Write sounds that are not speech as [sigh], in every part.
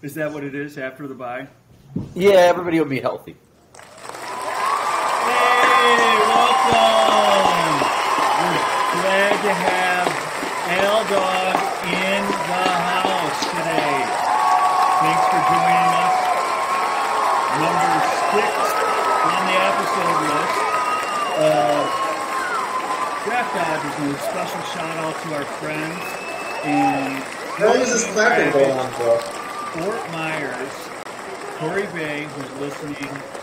Is that what it is after the bye? Yeah, everybody will be healthy. Hey, welcome! We're glad to have Al Dog in the house today. Thanks for joining us. Number six on the episode list. Uh, Draft Dodgers, and a special shout out to our friends in How is this clapping going on for? Fort Myers, Corey Bay, who's listening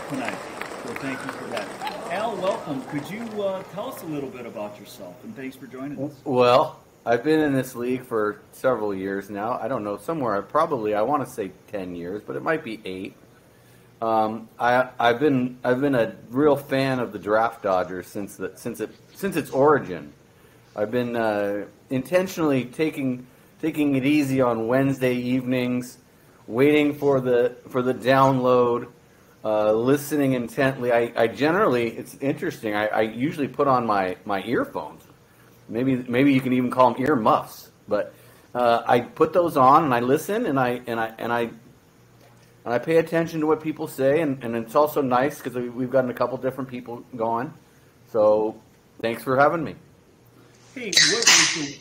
tonight. So thank you for that. Al, welcome. Could you uh, tell us a little bit about yourself? And thanks for joining us. Well, I've been in this league for several years now. I don't know, somewhere probably I want to say ten years, but it might be eight. Um, I, I've been I've been a real fan of the Draft Dodgers since the since it since its origin. I've been uh, intentionally taking taking it easy on Wednesday evenings, waiting for the for the download, uh, listening intently. I, I generally it's interesting. I, I usually put on my, my earphones. Maybe maybe you can even call them ear muffs. But uh, I put those on and I listen and I and I and I and I pay attention to what people say. And, and it's also nice because we've gotten a couple different people going. So thanks for having me. Hey, what was the.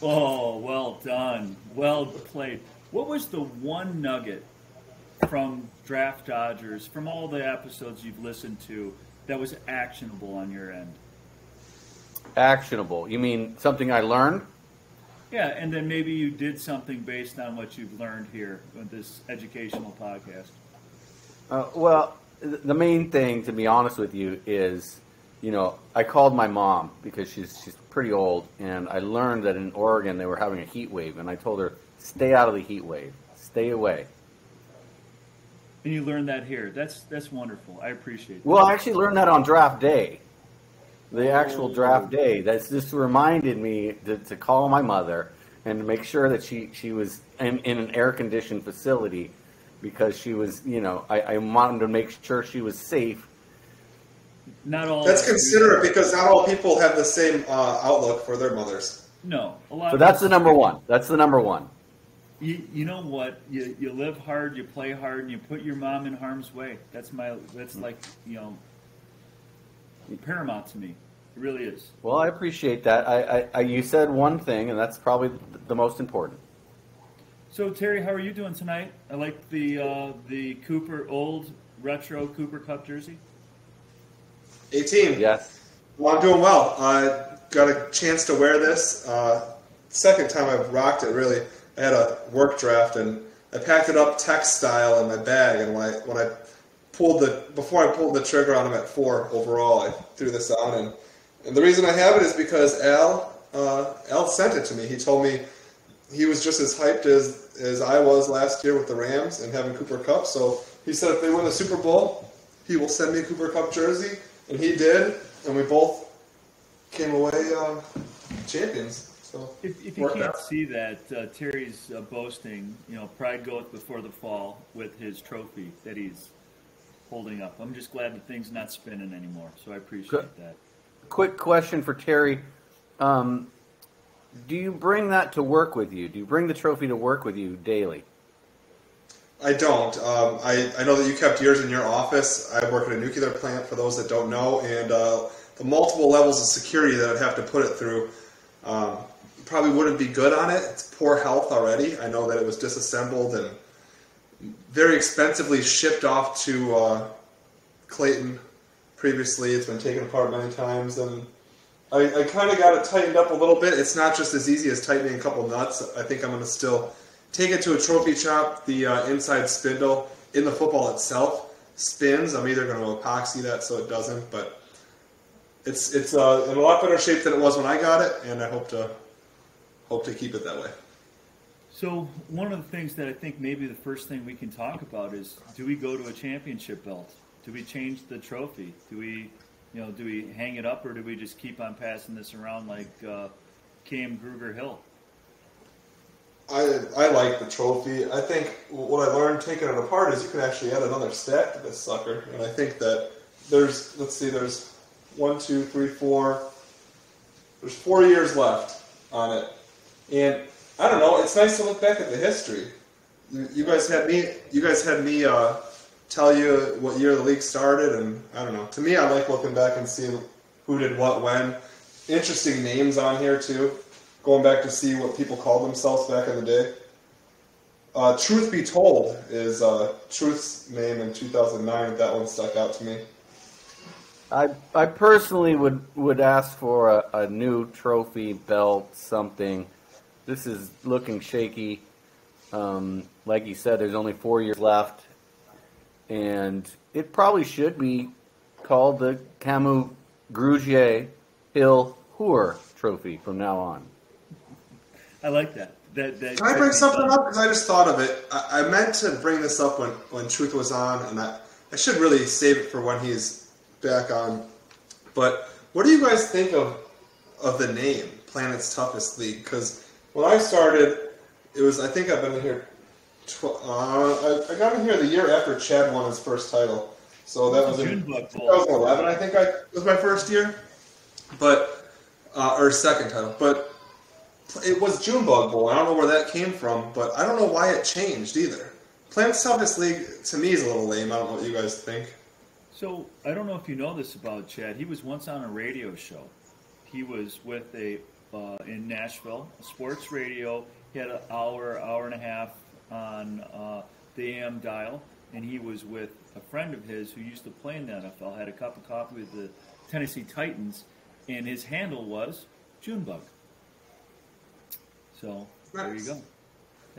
Oh, well done. Well played. What was the one nugget from Draft Dodgers, from all the episodes you've listened to, that was actionable on your end? Actionable. You mean something I learned? Yeah, and then maybe you did something based on what you've learned here with this educational podcast. Uh, well, the main thing, to be honest with you, is you know I called my mom because she's she's pretty old, and I learned that in Oregon they were having a heat wave, and I told her stay out of the heat wave, stay away. And you learned that here. That's that's wonderful. I appreciate that. Well, I actually learned that on draft day, the actual draft day. That's just reminded me to, to call my mother and to make sure that she she was in, in an air conditioned facility because she was you know I, I wanted to make sure she was safe Not all. That's considerate because not all people have the same uh, outlook for their mothers. No, a lot. So of that's the number one. That's the number one. You, you know what? You, you live hard, you play hard, and you put your mom in harm's way. That's my. That's like you know, paramount to me. It really is. Well, I appreciate that. I, I, I you said one thing, and that's probably the most important. So Terry, how are you doing tonight? I like the uh, the Cooper old retro Cooper Kupp jersey. 18. Yes. Well, I'm doing well. I got a chance to wear this. Uh, second time I've rocked it, really. I had a work draft and I packed it up text style in my bag. And when I when I pulled the before I pulled the trigger on him at four overall, I threw this on. And, and the reason I have it is because Al uh, Al sent it to me. He told me he was just as hyped as as I was last year with the Rams and having Cooper Kupp. So he said if they win the Super Bowl, he will send me a Cooper Kupp jersey, and he did, and we both came away uh, champions. So If, if you can't out. see that, uh, Terry's uh, boasting. You know, pride goeth before the fall with his trophy that he's holding up. I'm just glad the thing's not spinning anymore. So I appreciate Good. that. Quick question for Terry. Um, do you bring that to work with you? Do you bring the trophy to work with you daily? I don't. Um, I, I know that you kept yours in your office. I work at a nuclear plant, for those that don't know, and uh, the multiple levels of security that I'd have to put it through um, probably wouldn't be good on it. It's poor health already. I know that it was disassembled and very expensively shipped off to uh, Clayton previously. It's been taken apart many times, and I, I kind of got it tightened up a little bit. It's not just as easy as tightening a couple nuts. I think I'm going to still take it to a trophy shop. The uh, inside spindle in the football itself spins. I'm either going to epoxy that so it doesn't, but it's it's uh, in a lot better shape than it was when I got it, and I hope to hope to keep it that way. So one of the things that I think maybe the first thing we can talk about is: Do we go to a championship belt? Do we change the trophy? Do we, you know, do we hang it up or do we just keep on passing this around like uh, Cam Grugier Hill? I, I like the trophy. I think what I learned taking it apart is you can actually add another stack to this sucker, and I think that there's let's see, there's one, two, three, four. There's four years left on it, and I don't know. It's nice to look back at the history. You guys had me. You guys had me uh, tell you what year the league started, and I don't know. To me, I like looking back and seeing who did what when. Interesting names on here too. Going back to see what people called themselves back in the day. Uh, Truth be told is uh, Truth's name in 2009. That one stuck out to me. I I personally would would ask for a, a new trophy belt something. This is looking shaky. Um, like you said, there's only four years left, and it probably should be called the Camus Grugier Hill Hoor Trophy from now on. I like that. That, that Can I bring something up? Because I just thought of it. I, I meant to bring this up when, when Truth was on, and I, I should really save it for when he's back on. But what do you guys think of of the name Planet's Toughest League? Because when I started, it was I think I've been here. Tw- uh, I, I got in here the year after Chad won his first title, so that was in Junebug 2011. I think I was my first year, but uh, or second title, but it was Junebug Bowl. I don't know where that came from, but I don't know why it changed either. Planet's Toughest League to me is a little lame. I don't know what you guys think. So I don't know if you know this about Chad. He was once on a radio show. He was with a uh, in Nashville, sports radio. He had an hour, hour and a half on uh, the AM dial, and he was with a friend of his who used to play in the NFL. Had a cup of coffee with the Tennessee Titans, and his handle was Junebug. So there you Nice. go.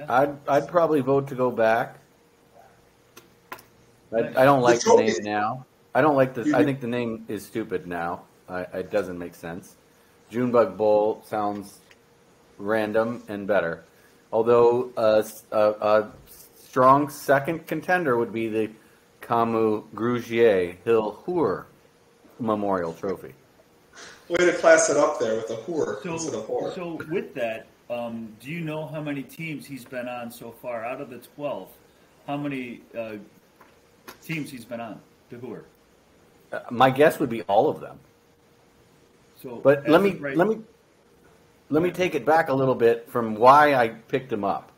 I'd I'd probably vote to go back. I, I don't like the name now. I don't like the. You I think the name is stupid now. I, it doesn't make sense. Junebug Bowl sounds random and better. Although a, a, a strong second contender would be the Camus Grugier Hill Hoor Memorial Trophy. Way to class it up there with a whore So, instead of whore. so with that, um, do you know how many teams he's been on so far out of the twelve? How many uh, teams he's been on? The Hooer. Uh, my guess would be all of them. So, But let me right- let me let me take it back a little bit from why I picked him up.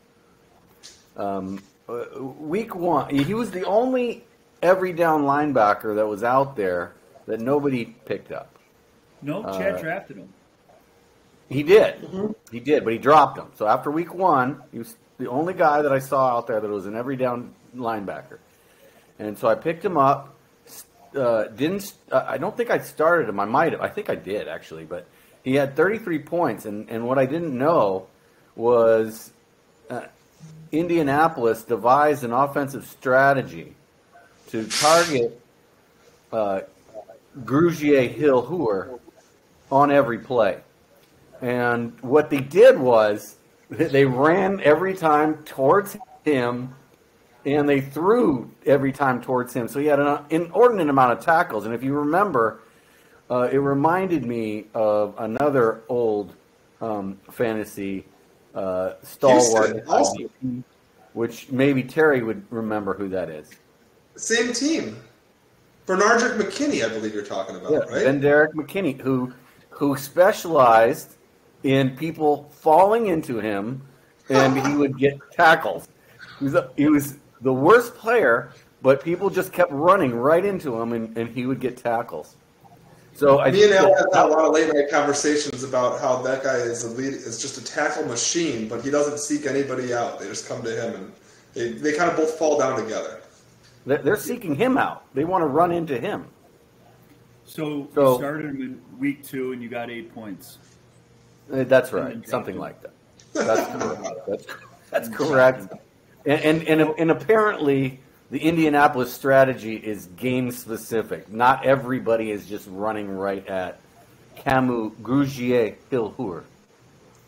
Um, uh, week one, he was the only every down linebacker that was out there that nobody picked up. No, Chad uh, drafted him. He did, he did, but he dropped him. So after week one, he was the only guy that I saw out there that was an every down linebacker, and so I picked him up. Uh, didn't uh, I don't think I started him. I might have. I think I did actually, but he had 33 points, and and what I didn't know was uh, Indianapolis devised an offensive strategy to target uh, Grugier Hill Hooer on every play. And what they did was they ran every time towards him and they threw every time towards him. So he had an inordinate amount of tackles. And if you remember, uh, it reminded me of another old um, fantasy uh, stalwart, Houston, which maybe Terry would remember who that is. Same team. Benardrick McKinney, I believe you're talking about, Yeah, right? Benardrick McKinney, who who specialized in people falling into him, and he would get tackles. He was, he was the worst player, but people just kept running right into him, and, and he would get tackles. So I Me and Al have had a lot of late night conversations about how that guy is a lead, is just a tackle machine, but he doesn't seek anybody out. They just come to him, and they, they kind of both fall down together. they're they're seeking him out. They want to run into him. So, So- you started him in week two, and you got eight points. Uh, That's right, something him. like that. That's [laughs] correct. That's, that's correct. And, and and and apparently, the Indianapolis strategy is game specific. Not everybody is just running right at Camus Grugier Hilhour.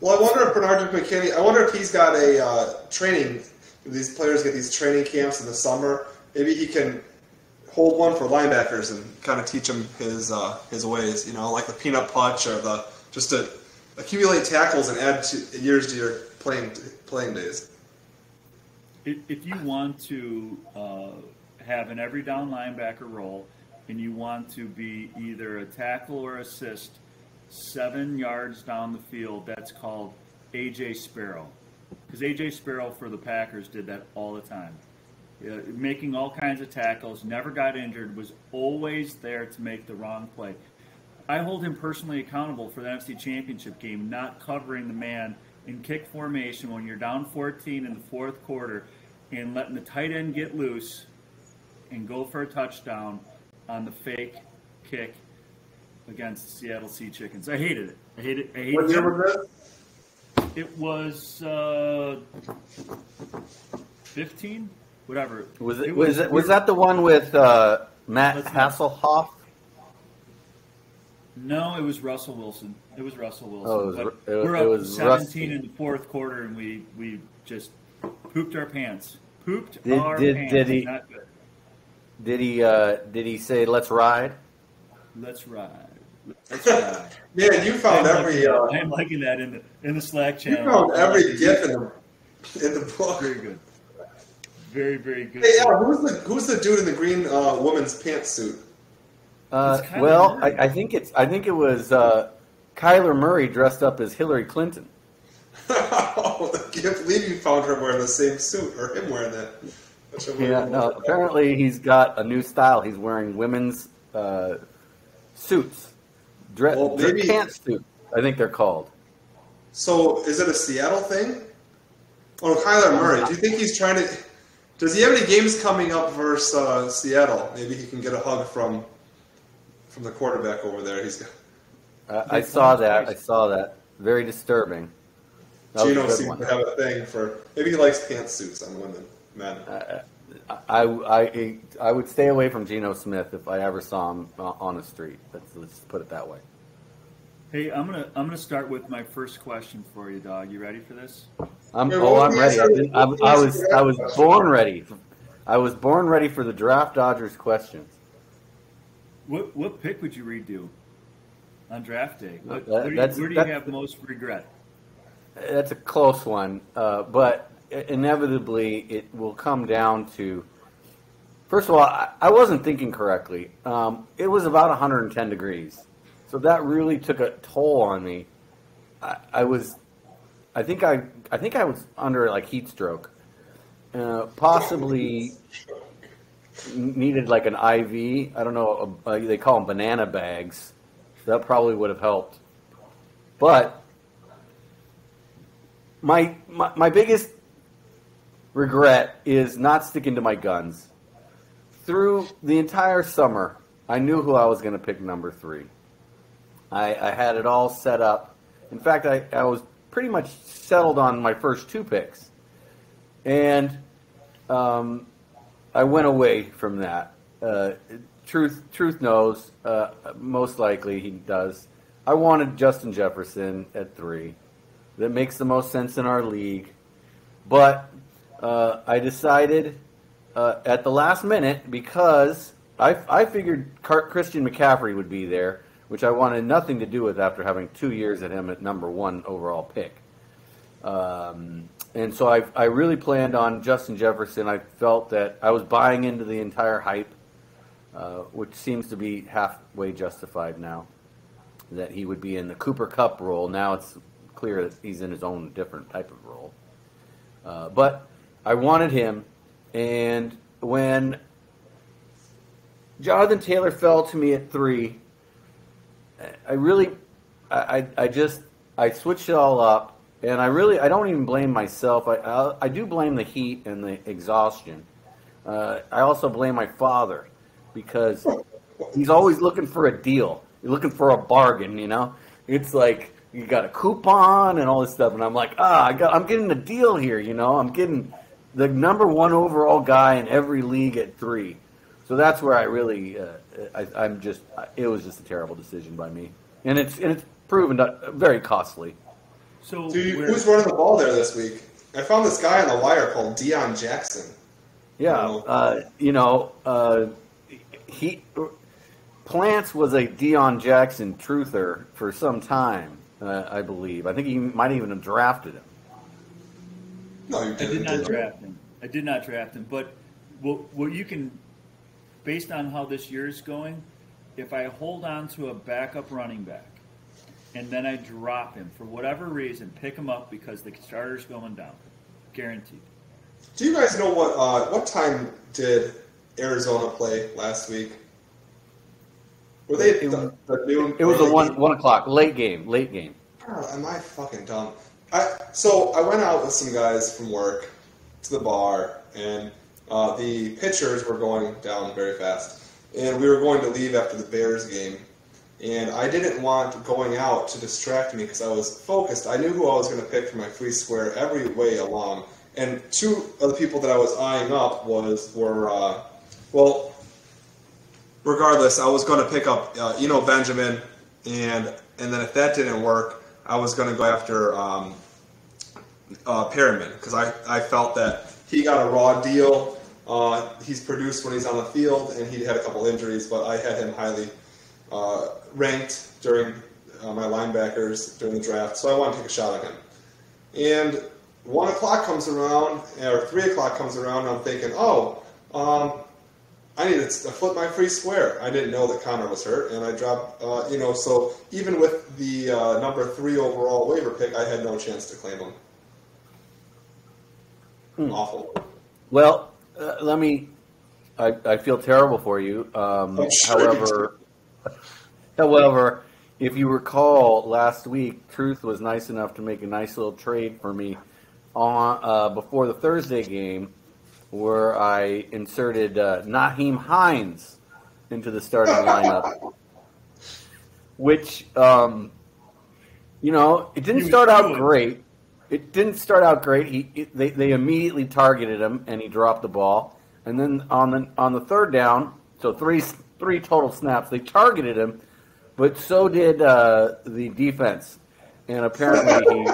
Well, I wonder if Benardrick McKinney, I wonder if he's got a uh, training, these players get these training camps in the summer. Maybe he can hold one for linebackers and kind of teach them his uh, his ways, you know, like the peanut punch or the just to accumulate tackles and add to, years to your playing playing days. If, you want to uh, have an every down linebacker role, and you want to be either a tackle or assist seven yards down the field, that's called AJ Sparrow. because AJ Sparrow for the Packers did that all the time. Uh, making all kinds of tackles, never got injured, was always there to make the wrong play. I hold him personally accountable for the NFC Championship game, not covering the man in kick formation when you're down 14 in the fourth quarter and letting the tight end get loose and go for a touchdown on the fake kick against the Seattle Sea Chickens. I hated it. I hated. it. I hated What year it. was that? It was uh, 15, whatever. Was it was it, was that the one with uh, Matt Hasselhoff? No, it was Russell Wilson. It was Russell Wilson. Oh, it was But it was- we're it up was 17 Rusty. in the fourth quarter, and we we just pooped our pants. Pooped Did- our did- pants. did he- Not good. Did he uh, did he say let's ride? Let's ride. Let's [laughs] ride. Man, you found I'm every liking uh. I'm liking that in the in the Slack channel. you found every gif in the in the book. Very good. Very very good. Hey, Al, who's the who's the dude in the green uh, woman's pantsuit? Uh, well, I. I think it's I think it was uh, Kyler Murray dressed up as Hillary Clinton. Oh, [laughs] I can't believe you found her wearing the same suit or him wearing that. Yeah, no. Apparently, he's got a new style. He's wearing women's uh, suits, dress, Well, maybe-. I think they're called. So, is it a Seattle thing? Oh, Kyler Murray. Do you think he's trying to? Does he have any games coming up versus uh, Seattle? Maybe he can get a hug from from the quarterback over there. He's got. I, I saw that. I saw that. Very disturbing. That Geno seems one. to have a thing for. Maybe he likes pantsuits on women, men. I, I, I would stay away from Geno Smith if I ever saw him uh, on the street. Let's, let's put it that way. Hey, I'm gonna I'm gonna start with my first question for you, dog. You ready for this? I'm, Yeah, oh, I'm was ready. I've been- I, what was I was, I was born ready. I was born ready for the draft Dodgers questions. What what pick would you redo on draft day? What, That- where do you, that's- where do you that's- have most regret? That's a close one, uh, but inevitably it will come down to. First of all, I, wasn't thinking correctly. Um, it was about 110 degrees, so that really took a toll on me. I, I was, I think I, I think I was under like heat stroke, uh, possibly needed like an IV. I don't know. Uh, they call them banana bags. That probably would have helped, but my, my biggest regret is not sticking to my guns. Through the entire summer, I knew who I was going to pick number three. I, I had it all set up. In fact, I, I was pretty much settled on my first two picks, and um, I went away from that. Uh, truth, truth knows. Uh, most likely, he does. I wanted Justin Jefferson at three that makes the most sense in our league. But uh, I decided uh, at the last minute because I, I figured Christian McCaffrey would be there, which I wanted nothing to do with after having two years at him at number one overall pick. Um, and so I, I really planned on Justin Jefferson. I felt that I was buying into the entire hype, uh, which seems to be halfway justified now that he would be in the Cooper Kupp role. Now it's clear that he's in his own different type of role. Uh, but I wanted him, and when Jonathan Taylor fell to me at three, I really, I, I, just, I switched it all up, and I really, I don't even blame myself. I, I, I do blame the heat and the exhaustion. Uh, I also blame my father because he's always looking for a deal. Looking for a bargain, you know. It's like you got a coupon and all this stuff, and I'm like, ah, I got, I'm getting a deal here, you know. I'm getting the number one overall guy in every league at three. So that's where I really, uh, I, I'm just, it was just a terrible decision by me, and it's and it's proven to, very costly. So Dude, where- who's running the ball there this week? I found this guy on the wire called Dion Jackson. Yeah, uh, you know, uh, he Plants was a Dion Jackson truther for some time, uh, I believe. I think he might even have drafted him. No, you I didn't. did not draft him. I did not draft him. But what, what you can, based on how this year is going, if I hold on to a backup running back and then I drop him for whatever reason, pick him up because the starter's going down, guaranteed. Do you guys know what uh, what time did Arizona play last week? Were they It- the, the noon? It was a one game? one o'clock late game. Late game. Oh, am I fucking dumb? I so I went out with some guys from work to the bar, and uh, the pitchers were going down very fast, and we were going to leave after the Bears game, and I didn't want going out to distract me because I was focused. I knew who I was going to pick for my free square every way along, and two of the people that I was eyeing up was were uh, well. Regardless, I was going to pick up, uh, Eno, Benjamin, and and then if that didn't work, I was going to go after um, uh, Perriman because I, I felt that he got a raw deal. Uh, he's produced when he's on the field, and he had a couple injuries, but I had him highly uh, ranked during uh, my linebackers during the draft, so I wanted to take a shot at him. And one o'clock comes around, or three o'clock comes around, I'm thinking, oh, um, I needed to flip my free square. I didn't know that Connor was hurt, and I dropped, uh, you know, so even with the uh, number three overall waiver pick, I had no chance to claim him. Hmm. Awful. Well, uh, let me. I, I feel terrible for you. Um, sure you however, [laughs] however, if you recall, last week Truth was nice enough to make a nice little trade for me on uh, before the Thursday game, where I inserted uh, Nyheim Hines into the starting lineup, which um, you know it didn't start out great. It didn't start out great. He it, they they immediately targeted him and he dropped the ball. And then on the on the third down, so three three total snaps, they targeted him, but so did uh, the defense. And apparently he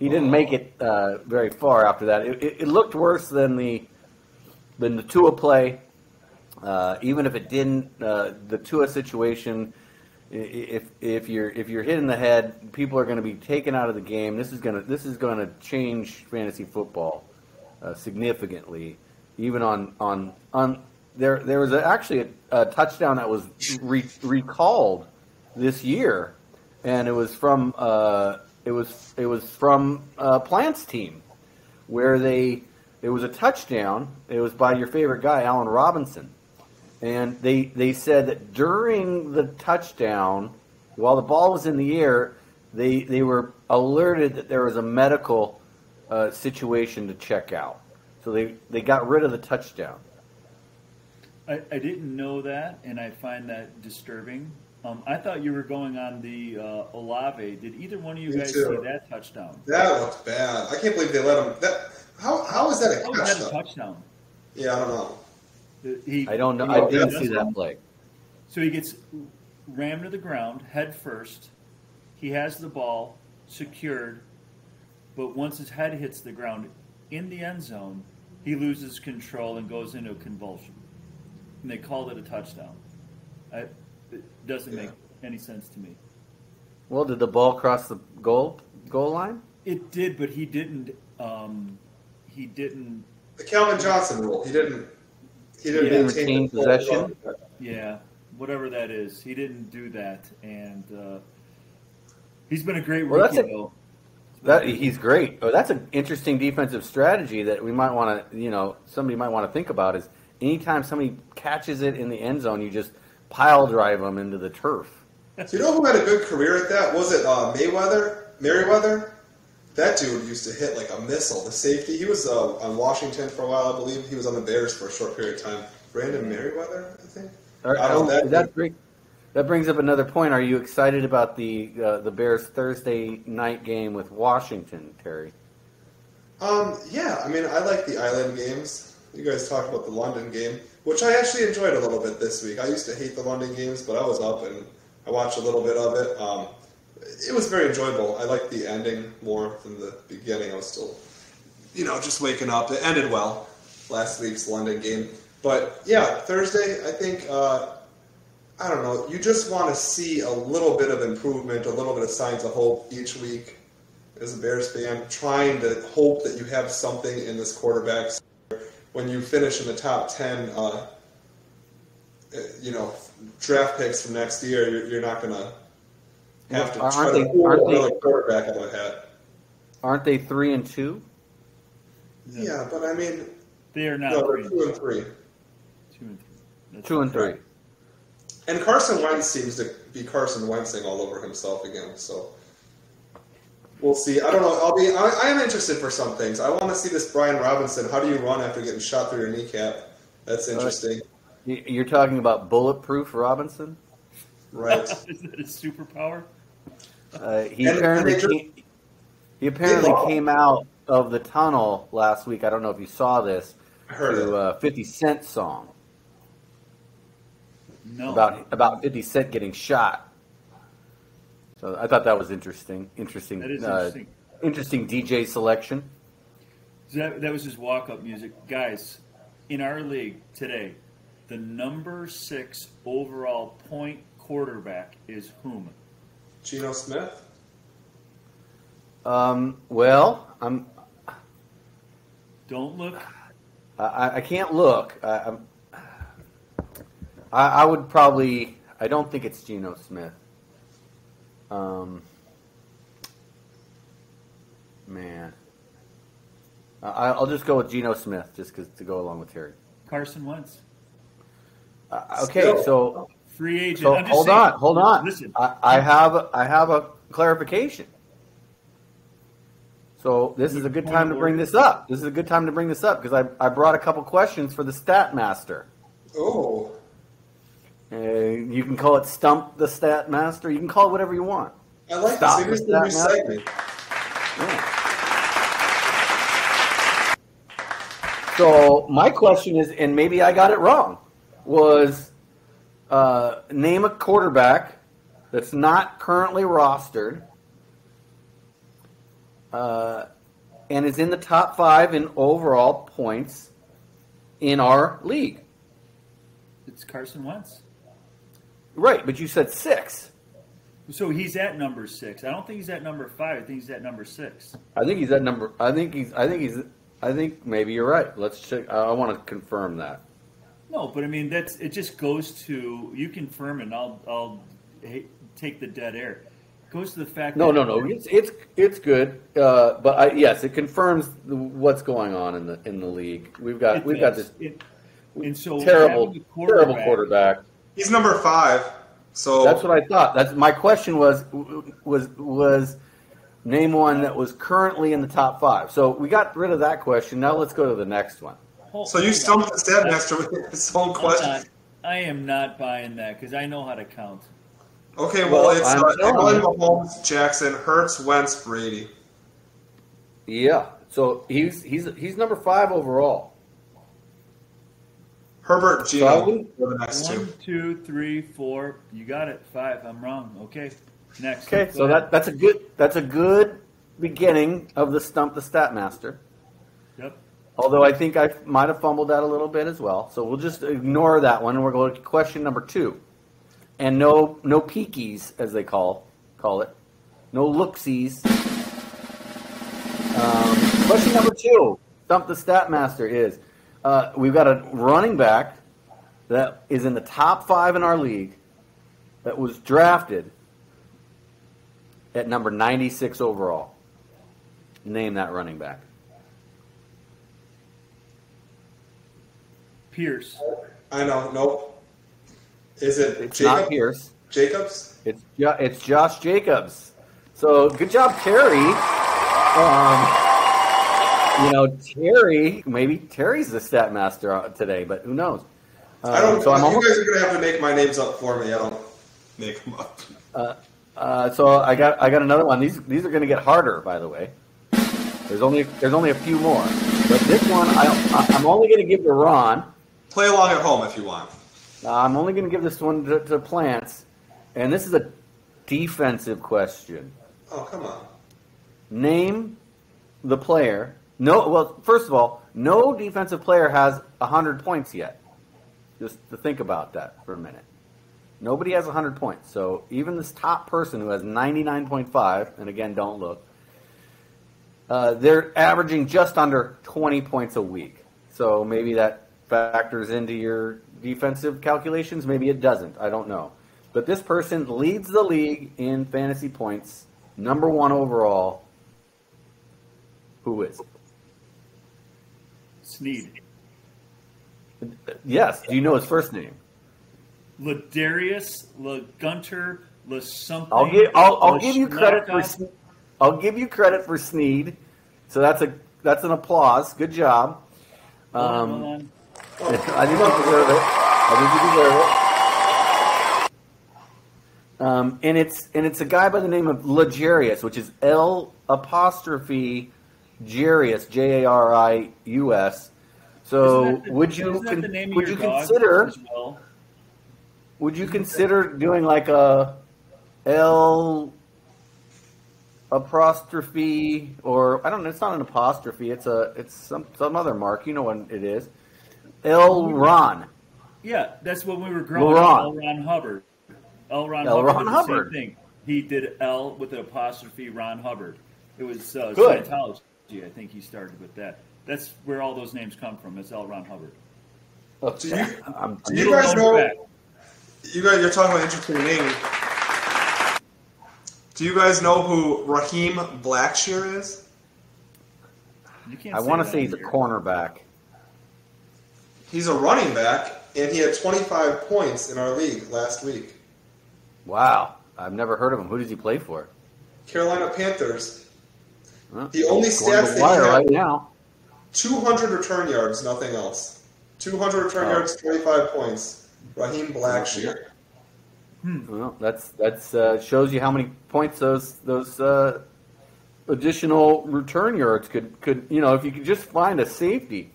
he didn't make it uh, very far after that. It, it, it looked worse than the than the Tua play. Uh, even if it didn't, uh, the Tua situation. If if you're if you're hit in the head, people are going to be taken out of the game. This is going to this is going to change fantasy football uh, significantly. Even on on on there there was actually a, a touchdown that was re- recalled this year, and it was from uh, it was it was from uh, Plant's team where they it was a touchdown. It was by your favorite guy, Allen Robinson, and they they said that during the touchdown, while the ball was in the air, they they were alerted that there was a medical uh, situation to check out. So they they got rid of the touchdown. I, I didn't know that, and I find that disturbing. Um, I thought you were going on the uh, Olave. Did either one of you Me guys too. see that touchdown? That looked bad. I can't believe they let him. That how how is that a How was that a touchdown? touchdown? Yeah, I don't know. He, I don't know. You I didn't see that's- that play. So he gets rammed to the ground head first. He has the ball secured, but once his head hits the ground in the end zone, he loses control and goes into a convulsion. And they called it a touchdown. I, it doesn't make any sense to me. Well, did the ball cross the goal goal line? It did, but he didn't. Um, he didn't. The Calvin Johnson rule. He didn't. He didn't Yeah. maintain Retain the full- possession? Yeah, whatever that is, he didn't do that, and uh, he's been a great Well, rookie that's a- That he's great. Oh, that's an interesting defensive strategy that we might want to, you know, somebody might want to think about. Is anytime somebody catches it in the end zone, you just pile drive them into the turf. Do you know who had a good career at that? Was it uh, Mayweather? Meriweather? That dude used to hit like a missile. The safety. He was uh, on Washington for a while, I believe. He was on the Bears for a short period of time. Brandon Meriweather, I think. Are- I don't know, oh, that- that bring- that brings up another point. Are you excited about the uh, the Bears Thursday night game with Washington, Terry? Um, yeah, I mean, I like the island games. You guys talked about the London game, which I actually enjoyed a little bit this week. I used to hate the London games, but I was up and I watched a little bit of it. Um, it was very enjoyable. I liked the ending more than the beginning. I was still, you know, just waking up. It ended well, last week's London game. But yeah, Thursday, I think, uh, I don't know, you just want to see a little bit of improvement, a little bit of signs of hope each week as a Bears fan, trying to hope that you have something in this quarterback. When you finish in the top ten, uh, uh, you know, draft picks from next year, you're, you're not gonna, have to Aren't try they- to pull aren't they- quarterback out of hat. Aren't they three and two? Yeah, but I mean, They are not no, three, they're two and three. two and three. That's Two and three. And Carson Wentz seems to be Carson Wentzing all over himself again. So we'll see. I don't know. I'll be. I, I am interested for some things. I want to see this Brian Robinson. How do you run after getting shot through your kneecap? That's interesting. Y- You're talking about bulletproof Robinson. Right. [laughs] Is that a superpower? Uh, he And- apparently and they came, he apparently came out of the tunnel last week. I don't know if you saw this I heard to it. uh, Fifty Cent song No. about about Fifty Cent getting shot. So I thought that was interesting. Interesting. that is uh, interesting. interesting DJ selection. That, that was his walk-up music, guys. In our league today, the number six overall point quarterback is whom? Geno Smith. Um, well, I'm Don't look. I, I can't look. I, I'm, I, I would probably. I don't think it's Geno Smith. Um, man, I, I'll just go with Geno Smith, just 'cause- to go along with Terry. Carson Wentz, Uh, okay, Still. so free agent. so hold saying- on, hold on. Listen, I, I have I have a clarification. So this is a good time to bring this up. This is a good time to bring this up because I, I brought a couple questions for the Stat Master. Oh, Uh, you can call it Stump the Stat Master. You can call it whatever you want. I like Stop this. Maybe it's the that new master. segment. So my question is, and maybe I got it wrong, was uh, name a quarterback that's not currently rostered uh, and is in the top five in overall points in our league. it's Carson Wentz. Right, but you said six. So he's at number six. I don't think he's at number five. I think he's at number six. I think he's at number. I think he's. I think he's. I think maybe you're right. Let's check. I, I want to confirm that. No, but I mean that's it. Just goes to you confirm, and I'll I'll hey, take the dead air. It goes to the fact. No, that no, no. It's it's it's good. Uh, but I, yes, it confirms the, what's going on in the in the league. We've got we've got this It- and so terrible a terrible quarterback. He's number five. So That's what I thought. That's my question was was was name one that was currently in the top five. So we got rid of that question. Now let's go to the next one. So you stumped the stat master with his own I'm question. not- I am not buying that because I know how to count. Okay, well, Well, it's I'm uh, telling Allen, you. Mahomes, Jackson, Hurts, Wentz, Brady. Yeah. So he's he's he's number five overall. Herbert, So Geno wouldn't- for the next two. One, two, three, four. You got it. Five. I'm wrong. Okay. Next. Okay, Go so ahead. that that's a good that's a good beginning of the stump the stat master. Yep. Although I think I might have fumbled that a little bit as well. So we'll just ignore that one and we're going to question number two. And no no peekies as they call call it. No looksies. Um, question number two, stump the stat master is uh, we've got a running back that is in the top five in our league that was drafted at number 96 overall. Name that running back. Pierce. I know. Nope. Is it It's not Pierce. Jacobs? It's jo- it's Josh Jacobs. So good job, Terry. Um, you know, Terry. Maybe Terry's the stat master uh, today, but who knows? Uh, I don't. So I'm you almost, guys are gonna have to make my names up for me. I don't make them up. uh, so I got I got another one. These these are going to get harder, by the way. There's only there's only a few more, but this one I, I'm only going to give to Ron. Play along at home if you want. Uh, I'm only going to give this one to, to Plants, and this is a defensive question. Oh come on. Name the player. No, well, first of all, no defensive player has 100 points yet. Just to think about that for a minute. Nobody has 100 points. So even this top person who has 99.5, and again, don't look, uh, they're averaging just under 20 points a week. So maybe that factors into your defensive calculations. Maybe it doesn't. I don't know. but this person leads the league in fantasy points, number one overall. Who is? Sneed. Yes. Do you know his first name? Ladarius, LaGunter, La something. I'll give I'll, I'll give you credit for I'll give you credit for Sneed. So that's a that's an applause. Good job. Um. [laughs] I think you deserve it. I think you deserve it. Um, and it's and it's a guy by the name of L'Jarius, which is L apostrophe Jarius, J A R I U S. So the- would you con- the name of would you consider well? would you consider doing like a L apostrophe or I don't know? It's not an apostrophe. It's a it's some some other mark. You know what it is. L Ron. Yeah, that's when we were growing Ron. up. L. Ron Hubbard. L. Ron L. Hubbard. Ron Hubbard. Same thing. He did L with an apostrophe Ron Hubbard. It was uh, Good. Scientology. I think he started with that. That's where all those names come from. It's L. Ron Hubbard. Do you, I'm, do you guys know? fact. You guys, you're talking about interesting name. Do you guys know who Raheem Blackshear is? You can't I want to that say he's a cornerback. He's a running back, and he had 25 points in our league last week. Wow, I've never heard of him. Who does he play for? Carolina Panthers. Huh? The only Going to stats the that wire he had, right now. 200 return yards, nothing else. 200 return Oh. yards, 25 points. Raheem Blackshear. Well, that's that's uh, shows you how many points those those uh, additional return yards could could you know if you could just find a safety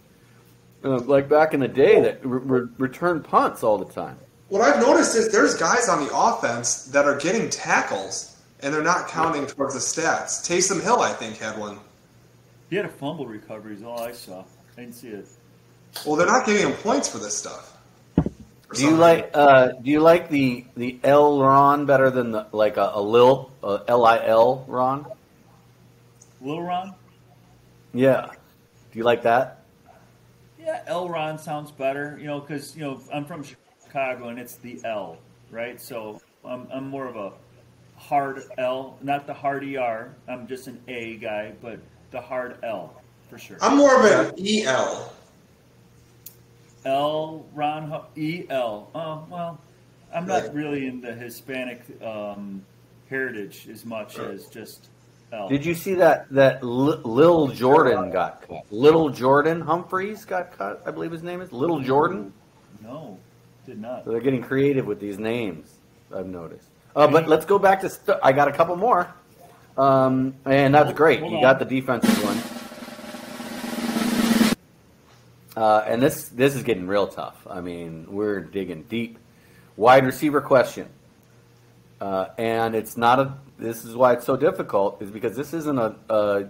uh, like back in the day that re- re- return punts all the time. What I've noticed is there's guys on the offense that are getting tackles, and they're not counting towards the stats. Taysom Hill, I think, had one. He had a fumble recovery. Is all I saw. I didn't see it. Well, they're not giving him points for this stuff. Do you like uh, do you like the the L Ron better than the like a, a Lil uh, L I L Ron? Lil Ron. Yeah. Do you like that? Yeah, L. Ron sounds better. You know, because you know I'm from Chicago and it's the L, right? So I'm I'm more of a hard L, not the hard ER. I'm just an A guy, but the hard L for sure. I'm more of an EL. L. Ron Hu- E. L. Oh well, I'm not Right. really in the Hispanic um, heritage as much as just L. Did you see that that Li- Lil Jordan got cut? Little Jordan Humphreys got cut. I believe his name is Little Jordan. No, did not. So they're getting creative with these names. I've noticed. Uh, but let's go back to. St- I got a couple more, um, and that's great. You got the defensive one, uh, and this this is getting real tough. I mean, we're digging deep. Wide receiver question, uh, and it's not a. This is why it's so difficult, is because this isn't a, a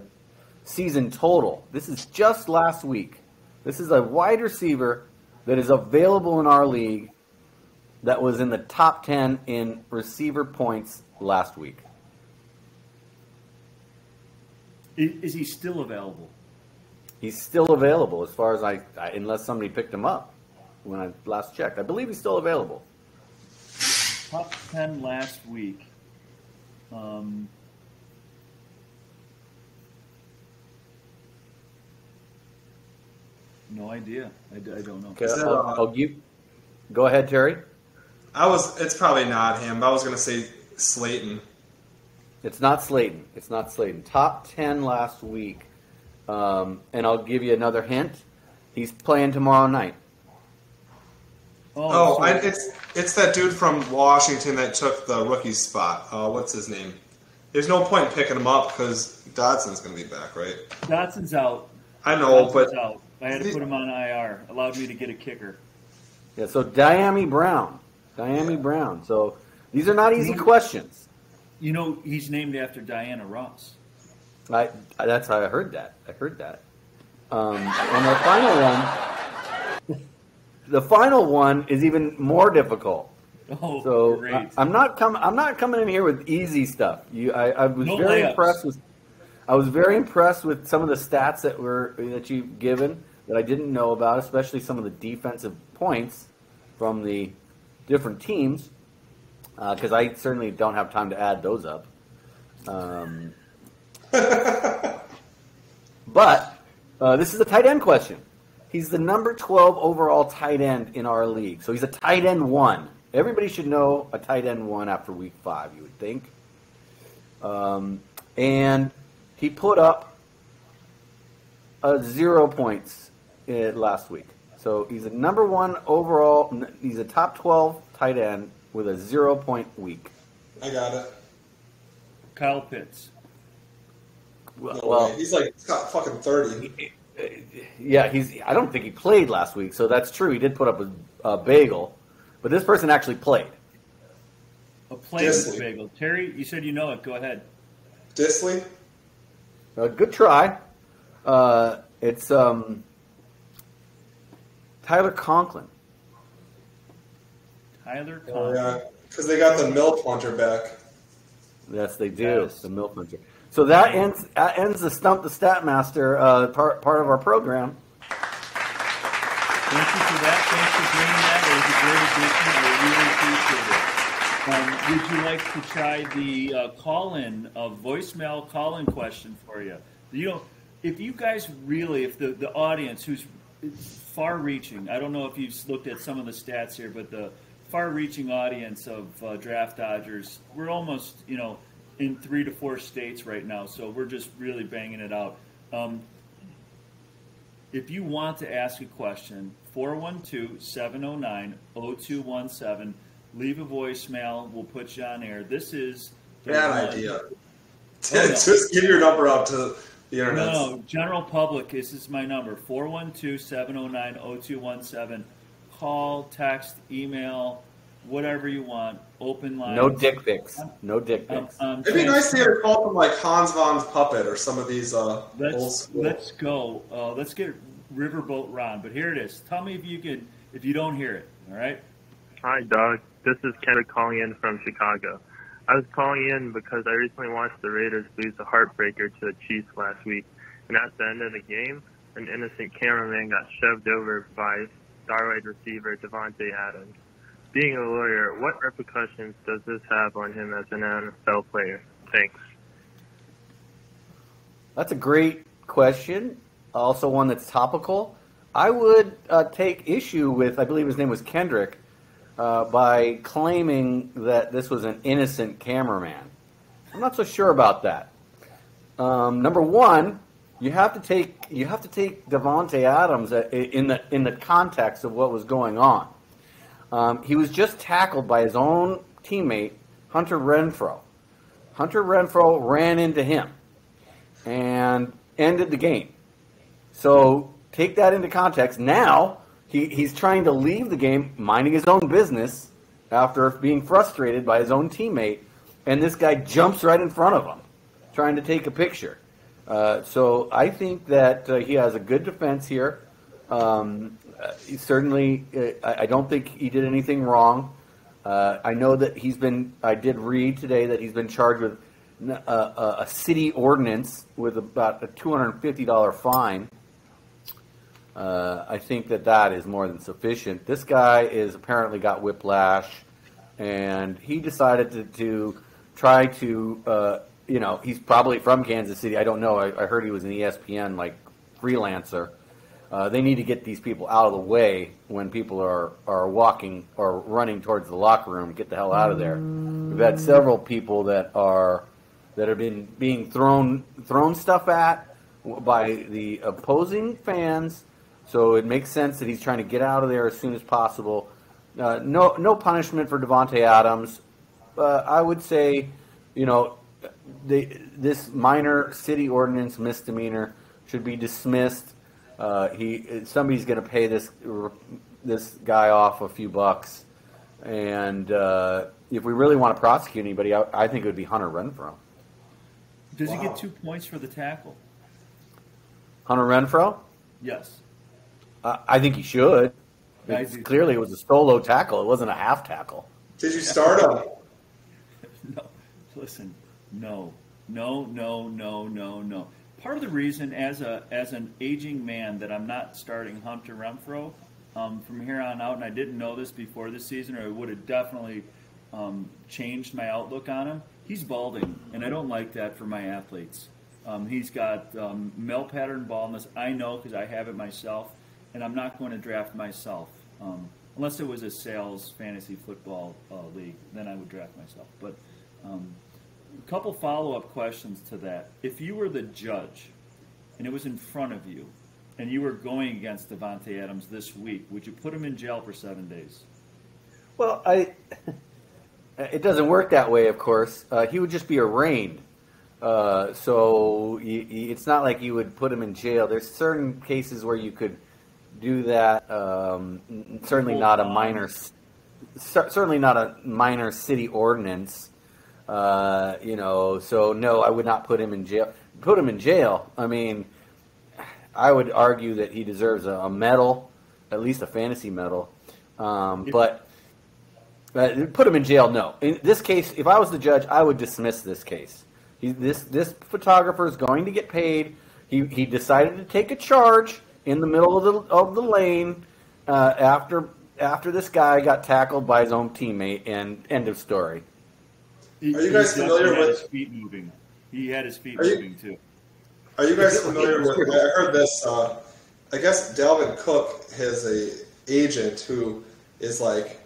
season total. This is just last week. This is a wide receiver that is available in our league that was in the top 10 in receiver points last week. Is he still available? He's still available as far as I, I unless somebody picked him up when I last checked. I believe he's still available. Top ten last week. Um, no idea. I don't know. Okay, I'll, I'll give. Go ahead, Terry. I was. It's probably not him. But I was gonna say Slayton. It's not Slayton. It's not Slayton. Top 10 last week. Um, and I'll give you another hint. He's playing tomorrow night. Oh, so- I, it's it's that dude from Washington that took the rookie spot. Uh, what's his name? There's no point in picking him up because Dotson's gonna be back, right? Dotson's out. I know, Dotson's but out. I had to put him on IR. Allowed me to get a kicker. Yeah, so Dyami Brown. Dyami Brown. So these are not easy questions. You know, he's named after Diana Ross. I, I that's how I heard that. I heard that. Um, and the final one, the final one is even more difficult. Oh, So great. I, am not coming. I'm not coming in here with easy stuff. You, I, I was No very layups. impressed with. I was very impressed with some of the stats that were that you've given that I didn't know about, especially some of the defensive points from the different teams. because I certainly don't have time to add those up. Um, [laughs] but uh, this is a tight end question. He's the number 12 overall tight end in our league. So he's a tight end one. Everybody should know a tight end one after week five, you would think. Um, and he put up uh, zero points uh, last week. So he's a number one overall. He's a top 12 tight end with a zero point week. I got it. Kyle Pitts. No Well, way. he's like he's got fucking thirty. yeah, he's. I don't think he played last week, so that's true. He did put up a, a bagel, but this person actually played. A play with Dissly. bagel. Terry, you said you know it. Go ahead. Dissly. Uh, good try. Uh, it's um, Tyler Conklin. Tyler Oh, yeah, because they got the milk hunter back. Yes, they do. Yes. The milk hunter. So that ends that ends the stump the stat master uh, part part of our program. Thank you for that. Thanks for bringing that. It was a great addition. I really appreciate it. Um, would you like to try the uh, call-in, uh, voicemail call-in question for you? You know, if you guys really, if the, the audience who's far-reaching, I don't know if you've looked at some of the stats here, but the far-reaching audience of uh, Draft Dodgers, we're almost, you know, in three to four states right now, so we're just really banging it out. Um, if you want to ask a question, 412 709 0217, leave a voicemail. We'll put you on air. This is. Bad idea. Oh, no. [laughs] Just give your number out to the internet. No, no, general public, this is my number 412 709 0217. Call, text, email, whatever you want. Open line. No dick pics. No dick Um, pics. um, It'd be nice to get a call from like Hans von Puppet or some of these uh, Let's school. let's go. Uh, let's get Riverboat Ron. But here it is. Tell me if you can if you don't hear it. All right. Hi, Doug. This is Kendrick calling in from Chicago. I was calling in because I recently watched the Raiders lose a heartbreaker to the Chiefs last week, and at the end of the game, an innocent cameraman got shoved over by star wide receiver Davante Adams. Being a lawyer, what repercussions does this have on him as an NFL player? Thanks. That's a great question. Also, one that's topical. I would uh, take issue with, I believe his name was Kendrick, uh, by claiming that this was an innocent cameraman. I'm not so sure about that. Um, number one, you have to take you have to take Davante Adams in the in the context of what was going on. Um, he was just tackled by his own teammate Hunter Renfrow. Hunter Renfrow ran into him and ended the game. So take that into context. Now he, he's trying to leave the game, minding his own business, after being frustrated by his own teammate, and this guy jumps right in front of him, trying to take a picture. Uh, so I think that uh, he has a good defense here. Um, uh, he certainly, uh, I, I don't think he did anything wrong. Uh, I know that he's been. I did read today that he's been charged with uh, a, a city ordinance with about a two hundred and fifty dollar fine. Uh, I think that that is more than sufficient. This guy is apparently got whiplash, and he decided to, to try to. Uh, you know, he's probably from Kansas City. I don't know. I, I heard he was an ESPN like freelancer. Uh, they need to get these people out of the way when people are, are walking or running towards the locker room. Get the hell out of there. We've had several people that are that have been being thrown thrown stuff at by the opposing fans. So it makes sense that he's trying to get out of there as soon as possible. Uh, no no punishment for Davante Adams. Uh, I would say, you know, the, this minor city ordinance misdemeanor should be dismissed. Uh, he somebody's going to pay this this guy off a few bucks, and uh, if we really want to prosecute anybody, I, I think it would be Hunter Renfrow. Does he get two points for the tackle? Hunter Renfrow, Yes. Uh, I think he should. It's- clearly, it was a solo tackle. It wasn't a half tackle. Did you start him? [laughs] No, listen, no, no, no, no, no, no. Part of the reason, as a as an aging man, that I'm not starting Hunter Renfrow um, from here on out, and I didn't know this before this season, or I would have definitely um, changed my outlook on him. He's balding, and I don't like that for my athletes. Um, he's got um, male pattern baldness. I know because I have it myself, and I'm not going to draft myself um, unless it was a sales fantasy football uh, league. Then I would draft myself. But um, a couple follow up questions to that. If you were the judge, and it was in front of you, and you were going against Davante Adams this week, would you put him in jail for seven days? Well, I. [laughs] It doesn't work that way, of course. Uh, he would just be arraigned. Uh, so it's not like you would put him in jail. There's certain cases where you could do that. Um, certainly not a minor. Certainly not a minor city ordinance. Uh, you know, so no, I would not put him in jail. Put him in jail. I mean, I would argue that he deserves a, a medal, at least a fantasy medal. Um, but uh, put him in jail. No. In this case, if I was the judge, I would dismiss this case. He, this this photographer is going to get paid. He he decided to take a charge in the middle of the of the lane uh, after after this guy got tackled by his own teammate. And end of story. Are you guys familiar with his feet moving? He had his feet moving too. Are you guys familiar with? I heard this. Uh, I guess Dalvin Cook has a agent who is like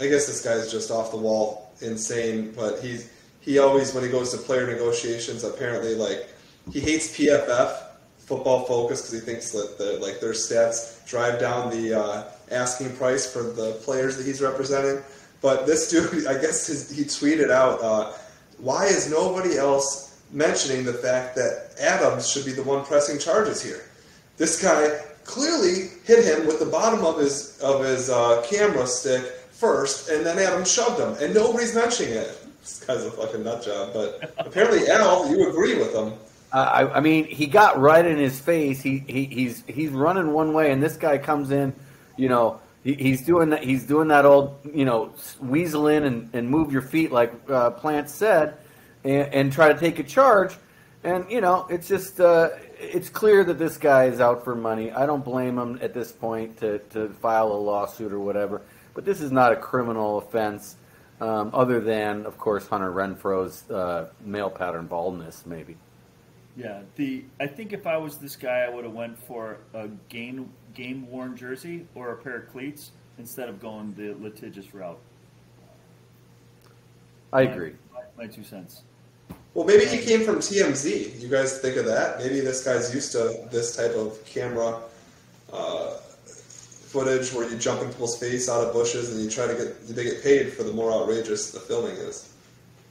I guess this guy's just off the wall insane, but he's he always when he goes to player negotiations, apparently like he hates PFF football focus because he thinks that the, like their stats drive down the uh, asking price for the players that he's representing. But this dude, [laughs] I guess his, he tweeted out, uh, "Why is nobody else mentioning the fact that Adams should be the one pressing charges here?" This guy clearly hit him with the bottom of his of his uh, camera stick first, and then Adam shoved him, and nobody's mentioning it. This guy's a fucking nut job, but apparently, Al, you agree with him. I, I, mean, he got right in his face. He, he he's he's running one way, and this guy comes in. You know, he, he's doing that. He's doing that old, you know, weasel in and, and move your feet, like uh, Plant said, and, and, try to take a charge. And you know, it's just uh, it's clear that this guy is out for money. I don't blame him at this point to to file a lawsuit or whatever. But this is not a criminal offense, um, other than, of course, Hunter Renfrow's uh, male pattern baldness, maybe. Yeah, the I think if I was this guy, I would have went for a game game worn jersey or a pair of cleats instead of going the litigious route. I agree. My, my two cents. Well, maybe he came from TMZ. You guys think of that? Maybe this guy's used to this type of camera uh, footage where you jump in people's face out of bushes and you try to get they get paid for the more outrageous the filming is.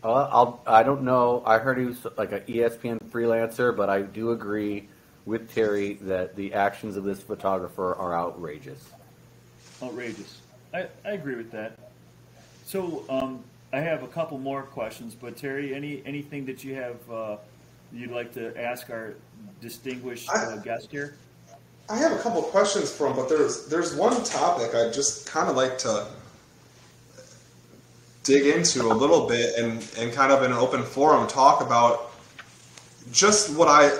Uh, I'll, I don't know. I heard he was like an ESPN freelancer, but I do agree with Terry that the actions of this photographer are outrageous. Outrageous. I, I agree with that. So um, I have a couple more questions, but Terry, any anything that you have uh, you'd like to ask our distinguished uh, guest here? I have a couple of questions for him, but there's there's one topic I just kind of like to dig into a little bit and, and kind of in an open forum talk about just what I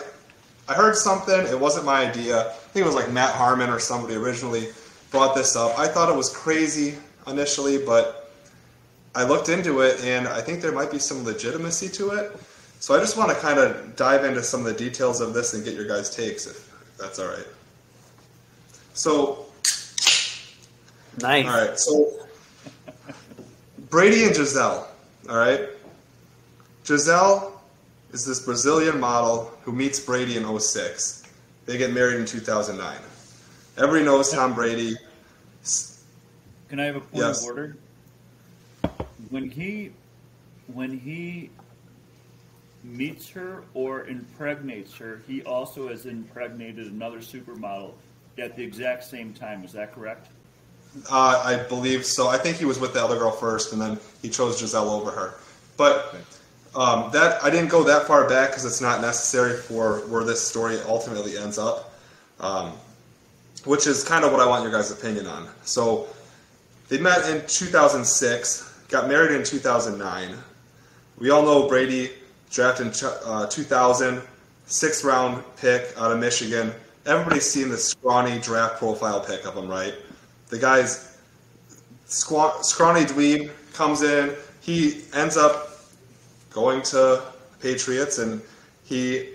I heard something. It wasn't my idea. I think it was like Matt Harmon or somebody originally brought this up. I thought it was crazy initially, but I looked into it and I think there might be some legitimacy to it. So I just want to kind of dive into some of the details of this and get your guys' takes, if that's all right. So, nice. All right. So, Brady and Gisele. All right. Gisele is this Brazilian model who meets Brady in 06. They get married in 2009. Everybody knows Tom Brady. Can I have a point yes. of order? When he when he meets her or impregnates her, he also has impregnated another supermodel at the exact same time. Is that correct? Uh, I believe so. I think he was with the other girl first, and then he chose Gisele over her. But um, that I didn't go that far back because it's not necessary for where this story ultimately ends up, um, which is kind of what I want your guys' opinion on. So they met in 2006, got married in 2009. We all know Brady drafted in uh, 2000, sixth round pick out of Michigan everybody's seen the scrawny draft profile pick of him, right? The guy's scrawny dweeb comes in. he ends up going to Patriots and he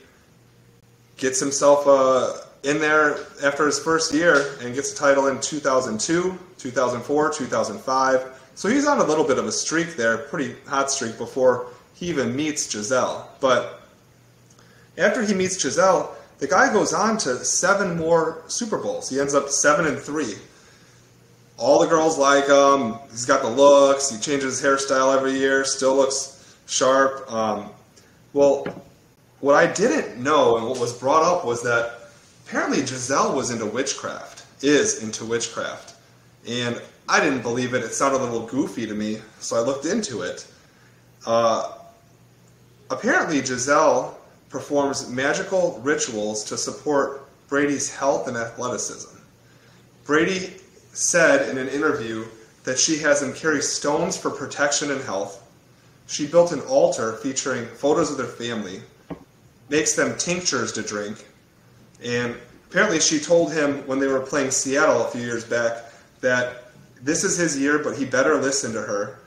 gets himself uh, in there after his first year and gets a title in 2002, 2004, 2005. So he's on a little bit of a streak there, pretty hot streak before he even meets Gisele. But after he meets Gisele, the guy goes on to seven more Super Bowls. He ends up seven and three. All the girls like him. He's got the looks. He changes his hairstyle every year. Still looks sharp. Um, well, what I didn't know and what was brought up was that apparently Gisele was into witchcraft, is into witchcraft. And I didn't believe it. It sounded a little goofy to me, so I looked into it. Uh, apparently, Gisele performs magical rituals to support Brady's health and athleticism. Brady said in an interview that she has him carry stones for protection and health. She built an altar featuring photos of their family, makes them tinctures to drink, and apparently she told him when they were playing Seattle a few years back that this is his year, but he better listen to her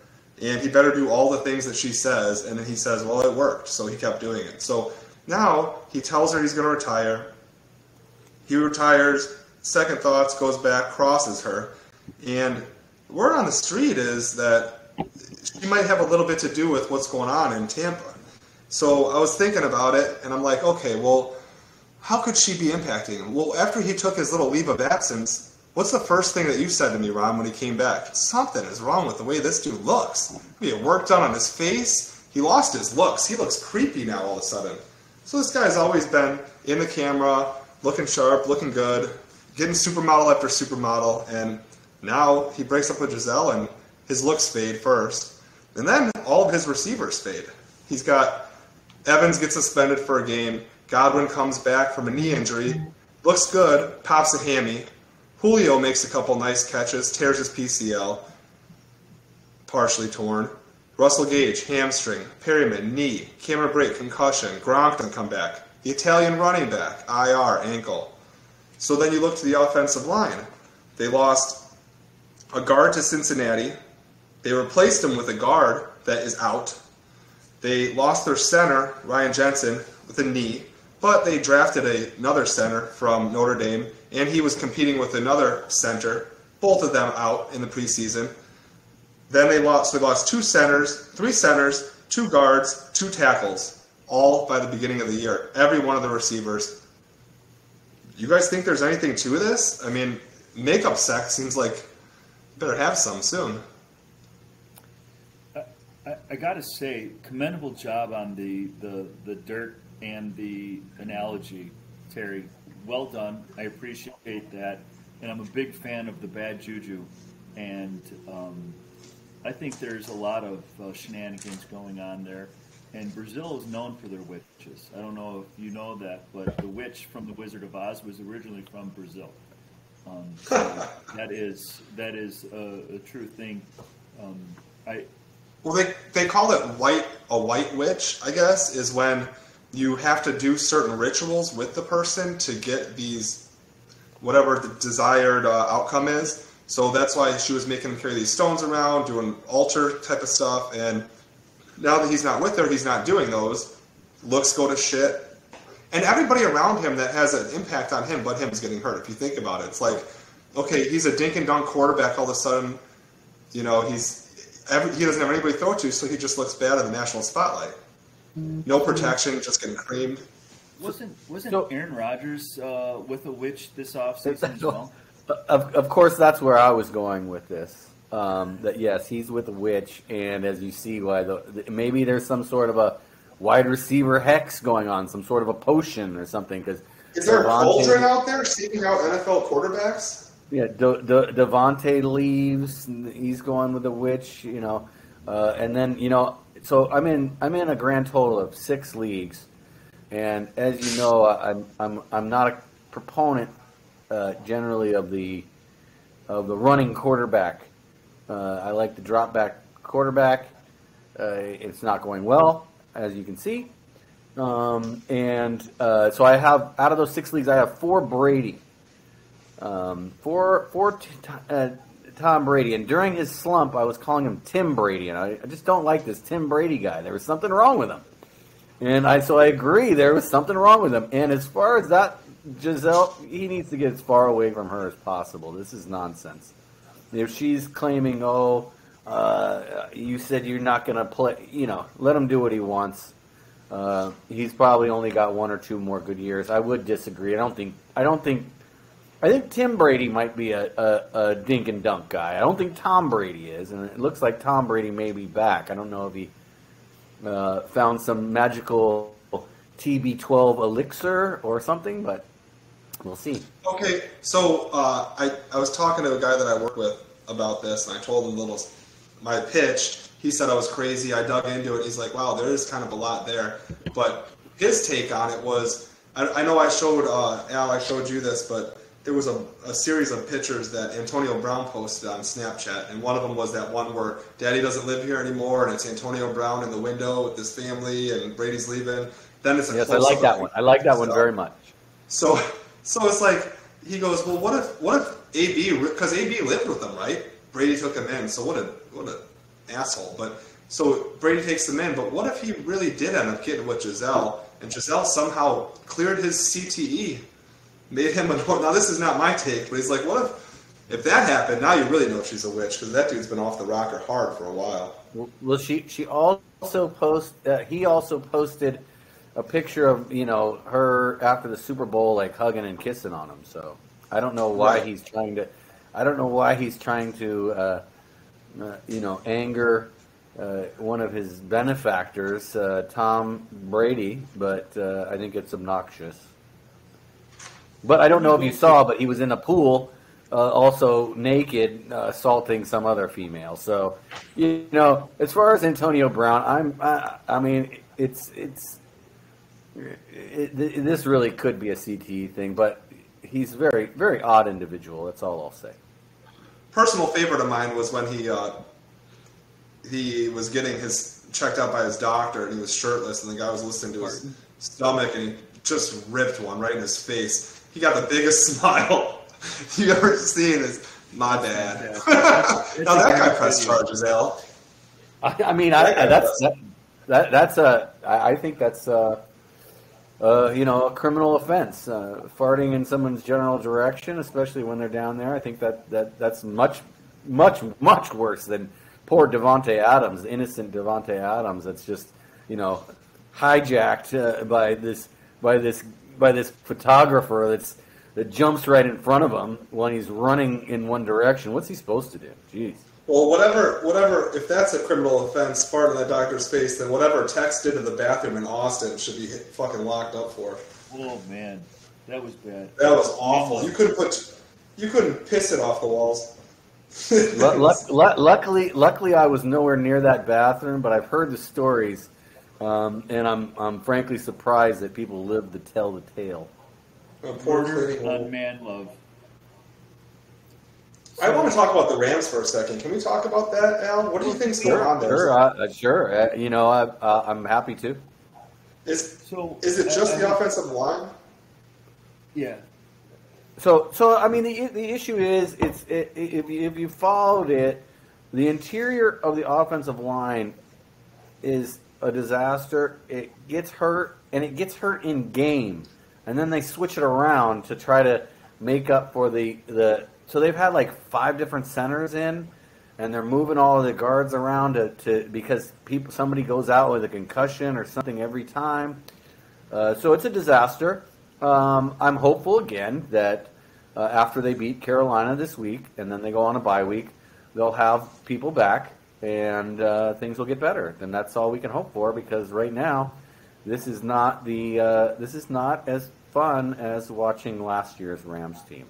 and he better do all the things that she says. And then he says, well, it worked, so he kept doing it. So now he tells her he's going to retire. He retires. Second thoughts goes back, crosses her, and word on the street is that she might have a little bit to do with what's going on in Tampa. So I was thinking about it, and I'm like, okay, well, how could she be impacting him? Well, after he took his little leave of absence, what's the first thing that you said to me, Ron, when he came back? Something is wrong with the way this dude looks. He had work done on his face. He lost his looks. He looks creepy now all of a sudden. So this guy's always been in the camera, looking sharp, looking good, getting supermodel after supermodel, and now he breaks up with Gisele and his looks fade first. And then all of his receivers fade. He's got Evans gets suspended for a game. Godwin comes back from a knee injury, looks good, pops a hammy. Julio makes a couple nice catches, tears his PCL, partially torn. Russell Gage, hamstring. Perriman, knee. Cameron Brate, concussion. Gronk doesn't come back. The Italian running back, IR, ankle. So then you look to the offensive line. They lost a guard to Cincinnati. They replaced him with a guard that is out. They lost their center, Ryan Jensen, with a knee, but they drafted a, another center from Notre Dame, and he was competing with another center, both of them out in the preseason. Then they lost. So they lost two centers, three centers, two guards, two tackles, all by the beginning of the year. Every one of the receivers. You guys think there's anything to this? I mean, makeup sex seems like better have some soon. I, I got to say, commendable job on the, the, the dirt and the analogy, Terry. Well done. I appreciate that. And I'm a big fan of the bad juju. And um, I think there's a lot of uh, shenanigans going on there. And Brazil is known for their witches. I don't know if you know that, but the witch from The Wizard of Oz was originally from Brazil. Um, so that is that is a, a true thing. Um, I Well, they they call it white a white witch. I guess is when you have to do certain rituals with the person to get these whatever the desired uh, outcome is. So that's why she was making him carry these stones around, doing altar type of stuff. And now that he's not with her, he's not doing those. Looks go to shit. And everybody around him that has an impact on him, but him, is getting hurt. If you think about it, it's like, okay, he's a dink and dunk quarterback. All of a sudden, you know, he's every, he doesn't have anybody to throw to, so he just looks bad in the national spotlight. No protection, just getting creamed. wasn't wasn't So- Aaron Rodgers uh, with a witch this offseason as well. Of, of course, that's where I was going with this. Um, that yes, he's with a witch, and as you see, why the, the, maybe there's some sort of a wide receiver hex going on, some sort of a potion or something. Because Is there a cauldron out there seeking out NFL quarterbacks? Yeah, De, De, Davante leaves. He's going with the witch, you know, uh, and then you know. So I'm in. I'm in a grand total of six leagues, and as you know, I'm I'm I'm not a proponent uh, generally of the of the running quarterback. Uh, I like the drop back quarterback. Uh, it's not going well, as you can see. Um, and uh, so I have out of those six leagues, I have four Brady. Um, four four t- uh, Tom Brady, and during his slump, I was calling him Tim Brady, and I, I just don't like this Tim Brady guy. There was something wrong with him, and I so I agree there was something wrong with him. And as far as that Gisele, he needs to get as far away from her as possible. This is nonsense. If she's claiming, oh, uh, you said you're not going to play, you know, let him do what he wants. Uh, he's probably only got one or two more good years. I would disagree. I don't think. I don't think. I think Tim Brady might be a, a, a dink and dunk guy. I don't think Tom Brady is, and it looks like Tom Brady may be back. I don't know if he uh, found some magical TB12 elixir or something, but we'll see. Okay, so uh, I I was talking to a guy that I work with about this, and I told him a little my pitch. He said I was crazy. I dug into it. He's like, wow, there is kind of a lot there. But his take on it was, I, I know I showed uh, Al, I showed you this, but there was a, a series of pictures that Antonio Brown posted on Snapchat, and one of them was that one where Daddy doesn't live here anymore, and it's Antonio Brown in the window with his family, and Brady's leaving. Then it's a yes, I like that one. I like that one very much. So, so it's like he goes, well, what if what if AB because AB lived with them, right? Brady took him in. So what a what an asshole. But so Brady takes him in. But what if he really did end up getting with Gisele, and Gisele somehow cleared his CTE, made him a now this is not my take, but he's like, what if if that happened? Now you really know she's a witch because that dude's been off the rocker hard for a while. Well, she she also post uh, he also posted a picture of you know her after the Super Bowl like hugging and kissing on him. So I don't know why right. he's trying to. I don't know why he's trying to, uh, uh, you know, anger uh, one of his benefactors, uh, Tom Brady. But uh, I think it's obnoxious. But I don't know if you saw, but he was in a pool, uh, also naked, assaulting some other female. So, you know, as far as Antonio Brown, I'm. I, I mean, it's it's. It, it, this really could be a CTE thing, but he's very very odd individual. That's all I'll say. Personal favorite of mine was when he uh, he was getting his checked out by his doctor and he was shirtless and the guy was listening to his stomach and he just ripped one right in his face. He got the biggest [laughs] smile you ever seen. Is my dad. [laughs] now that guy pressed charges, Al. I, I mean, I, I, that's that, that, that's a. I, I think that's. Uh, uh, you know, a criminal offense. Uh, farting in someone's general direction, especially when they're down there, I think that, that that's much, much, much worse than poor Davante Adams, innocent Davante Adams. That's just, you know, hijacked uh, by this by this by this photographer that's that jumps right in front of him when he's running in one direction. What's he supposed to do? Jeez. Well, whatever, whatever. If that's a criminal offense, fart in that doctor's face, then whatever Tex did to the bathroom in Austin should be fucking locked up for. Oh man, that was bad. That was awful. You couldn't put, you couldn't piss it off the walls. l- l- luckily, luckily, I was nowhere near that bathroom, but I've heard the stories, um, and I'm, I'm frankly surprised that people live to tell the tale. Murder on man love. I want to talk about the Rams for a second. Can we talk about that, Al? What do you think's sure, going on there? Sure, uh, sure. Uh, you know, I, am happy to. Is so? Is it just uh, the offensive line? Yeah. So, so I mean, the the issue is, it's it, if you, if you followed it, the interior of the offensive line is a disaster. It gets hurt, and it gets hurt in game, and then they switch it around to try to make up for the the so they've had like five different centers in, and they're moving all of the guards around to, to because people somebody goes out with a concussion or something every time. Uh, so it's a disaster. Um, I'm hopeful again that uh, after they beat Carolina this week and then they go on a bye week, they'll have people back and uh, things will get better. And that's all we can hope for because right now, this is not the uh, this is not as fun as watching last year's Rams team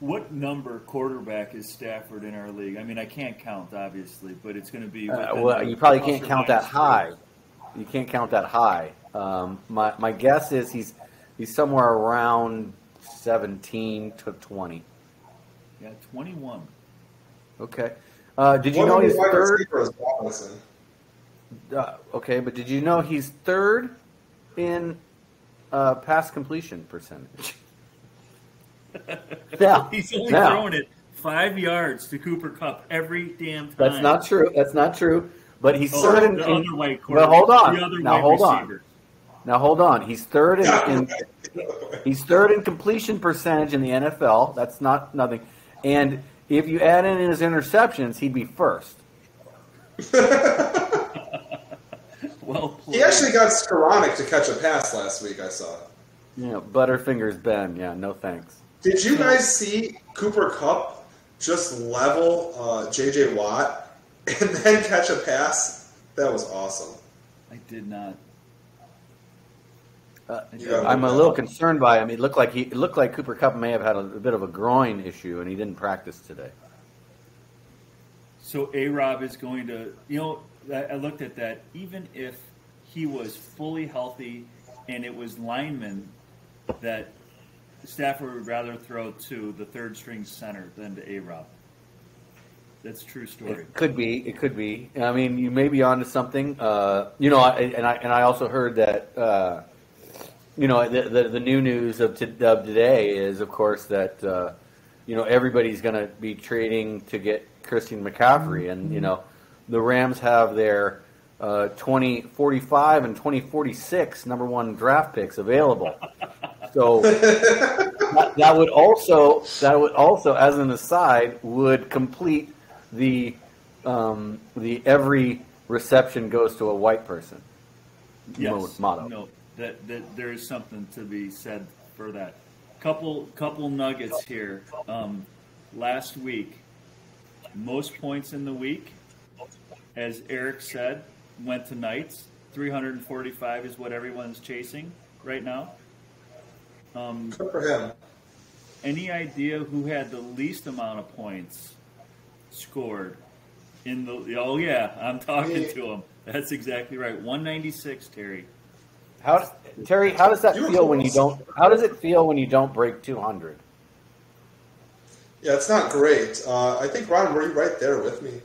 what number quarterback is Stafford in our league? I mean, I can't count obviously, but it's going to be. Uh, well, you probably can't count that high. You can't count that high. Um, my my guess is he's he's somewhere around seventeen to twenty. Yeah, twenty one. Okay. Uh, did you know he's third? Uh, okay, but did you know he's third in uh, pass completion percentage? [laughs] yeah. He's only yeah. throwing it five yards to Cooper Kupp every damn time. That's not true. That's not true. But he's Oh, third in. the in- other white corner. but hold on. The other Now white hold on. Now hold on. He's third in, in he's third in completion percentage in the NFL. That's not nothing. And if you add in his interceptions, he'd be first. [laughs] Well played. He actually got Skowronek to catch a pass last week. I saw. You know, Butterfingers Ben. Yeah, no thanks. Did you guys see Cooper Kupp just level uh, J.J. Watt [laughs] and then catch a pass? That was awesome. I did not. Uh, I did Yeah. not. I'm a little concerned by him. It looked like he it looked like Cooper Kupp may have had a, a bit of a groin issue, and he didn't practice today. So A Rob is going to, you know, I I looked at that. Even if he was fully healthy and it was linemen that Stafford would rather throw to the third string center than to A Rob. That's a true story. It could be. It could be. I mean, you may be onto something. Uh, you know, I, and I and I also heard that. Uh, you know, the, the the new news of, to, of today is, of course, that uh, you know everybody's going to be trading to get Christian McCaffrey, and you know, the Rams have their uh, 2045 and 2046 number one draft picks available. [laughs] So that, that would also that would also, as an aside, would complete the um, the every reception goes to a white person Yes. motto. No, that, that there is something to be said for that. Couple couple nuggets here. Um, last week, most points in the week, as Eric said, went to Knights. 345 is what everyone's chasing right now. Um, Good for him. any idea who had the least amount of points scored in the? Oh yeah, I'm talking to him. That's exactly right. 196, Terry. How Terry? How does that You were feel when you don't? How does it feel when you don't break two hundred? Yeah, it's not great. Uh, I think Ron, were you right there with me?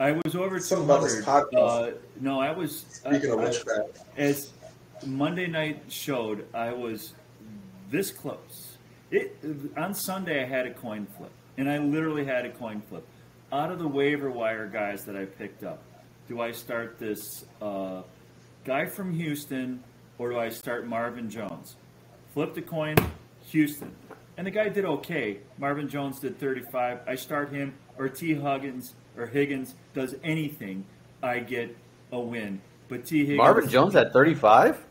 I was over Something about 200. this podcast. Uh, no, I was. Speaking I, of I- witchcraft, as Monday night showed, I was this close. It on Sunday I had a coin flip, and I literally had a coin flip. Out of the waiver wire guys that I picked up, do I start this uh, guy from Houston or do I start Marvin Jones? Flip the coin, Houston, and the guy did okay. Marvin Jones did 35. I start him or T Huggins or Higgins does anything, I get a win. But T Higgins, Marvin Jones at thirty-five.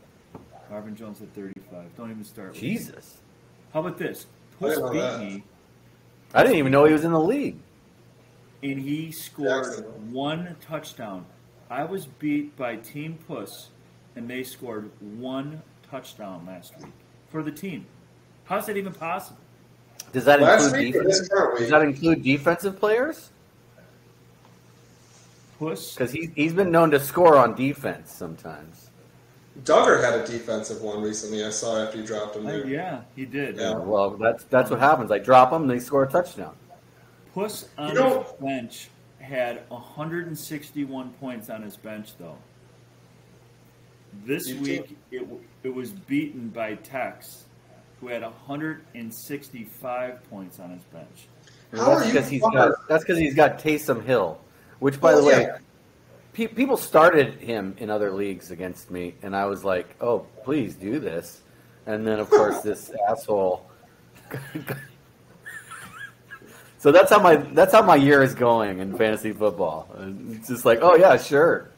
Marvin Jones at 35. Don't even start. with me. Jesus, How about this? I Puss didn't beat that. me, I didn't even know he was in the league. and he scored Jackson. one touchdown. I was beat by Team Puss, and they scored one touchdown last week for the team. How's that even possible? Does that last include week defense? Does that include defensive players? Puss, Because he he's been known to score on defense sometimes. Dugger had a defensive one recently. I saw after you dropped him uh, there. yeah, he did. Yeah. Well, that's that's what happens. I drop them, they score a touchdown. Puss on You know- his bench had 161 points on his bench, though. This week, it, it was beaten by Tex, who had 165 points on his bench. How that's because he's fucker- got that's because he's got Taysom Hill, which by Oh, the way, yeah. Pe- people started him in other leagues against me, and I was like, "Oh, please do this," and then of course [laughs] this asshole. [laughs] so that's how my that's how my year is going in fantasy football. It's just like, oh yeah, sure.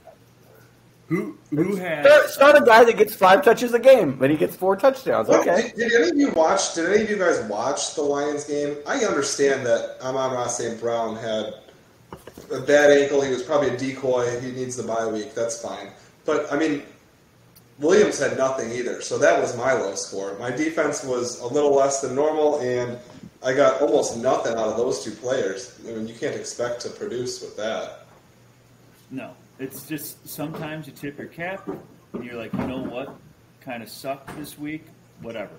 Who who had Start, start a guy that gets five touches a game, but he gets four touchdowns. What- Okay. Did, did any of you watch? Did any of you guys watch the Lions game? I understand that Amon-Ra St. Brown had a bad ankle. He was probably a decoy. He needs the bye week. That's fine. But I mean, Williams had nothing either. So that was my low score. My defense was a little less than normal, and I got almost nothing out of those two players. I mean, you can't expect to produce with that. No, it's just sometimes you tip your cap and you're like, you know what, kind of sucked this week. Whatever,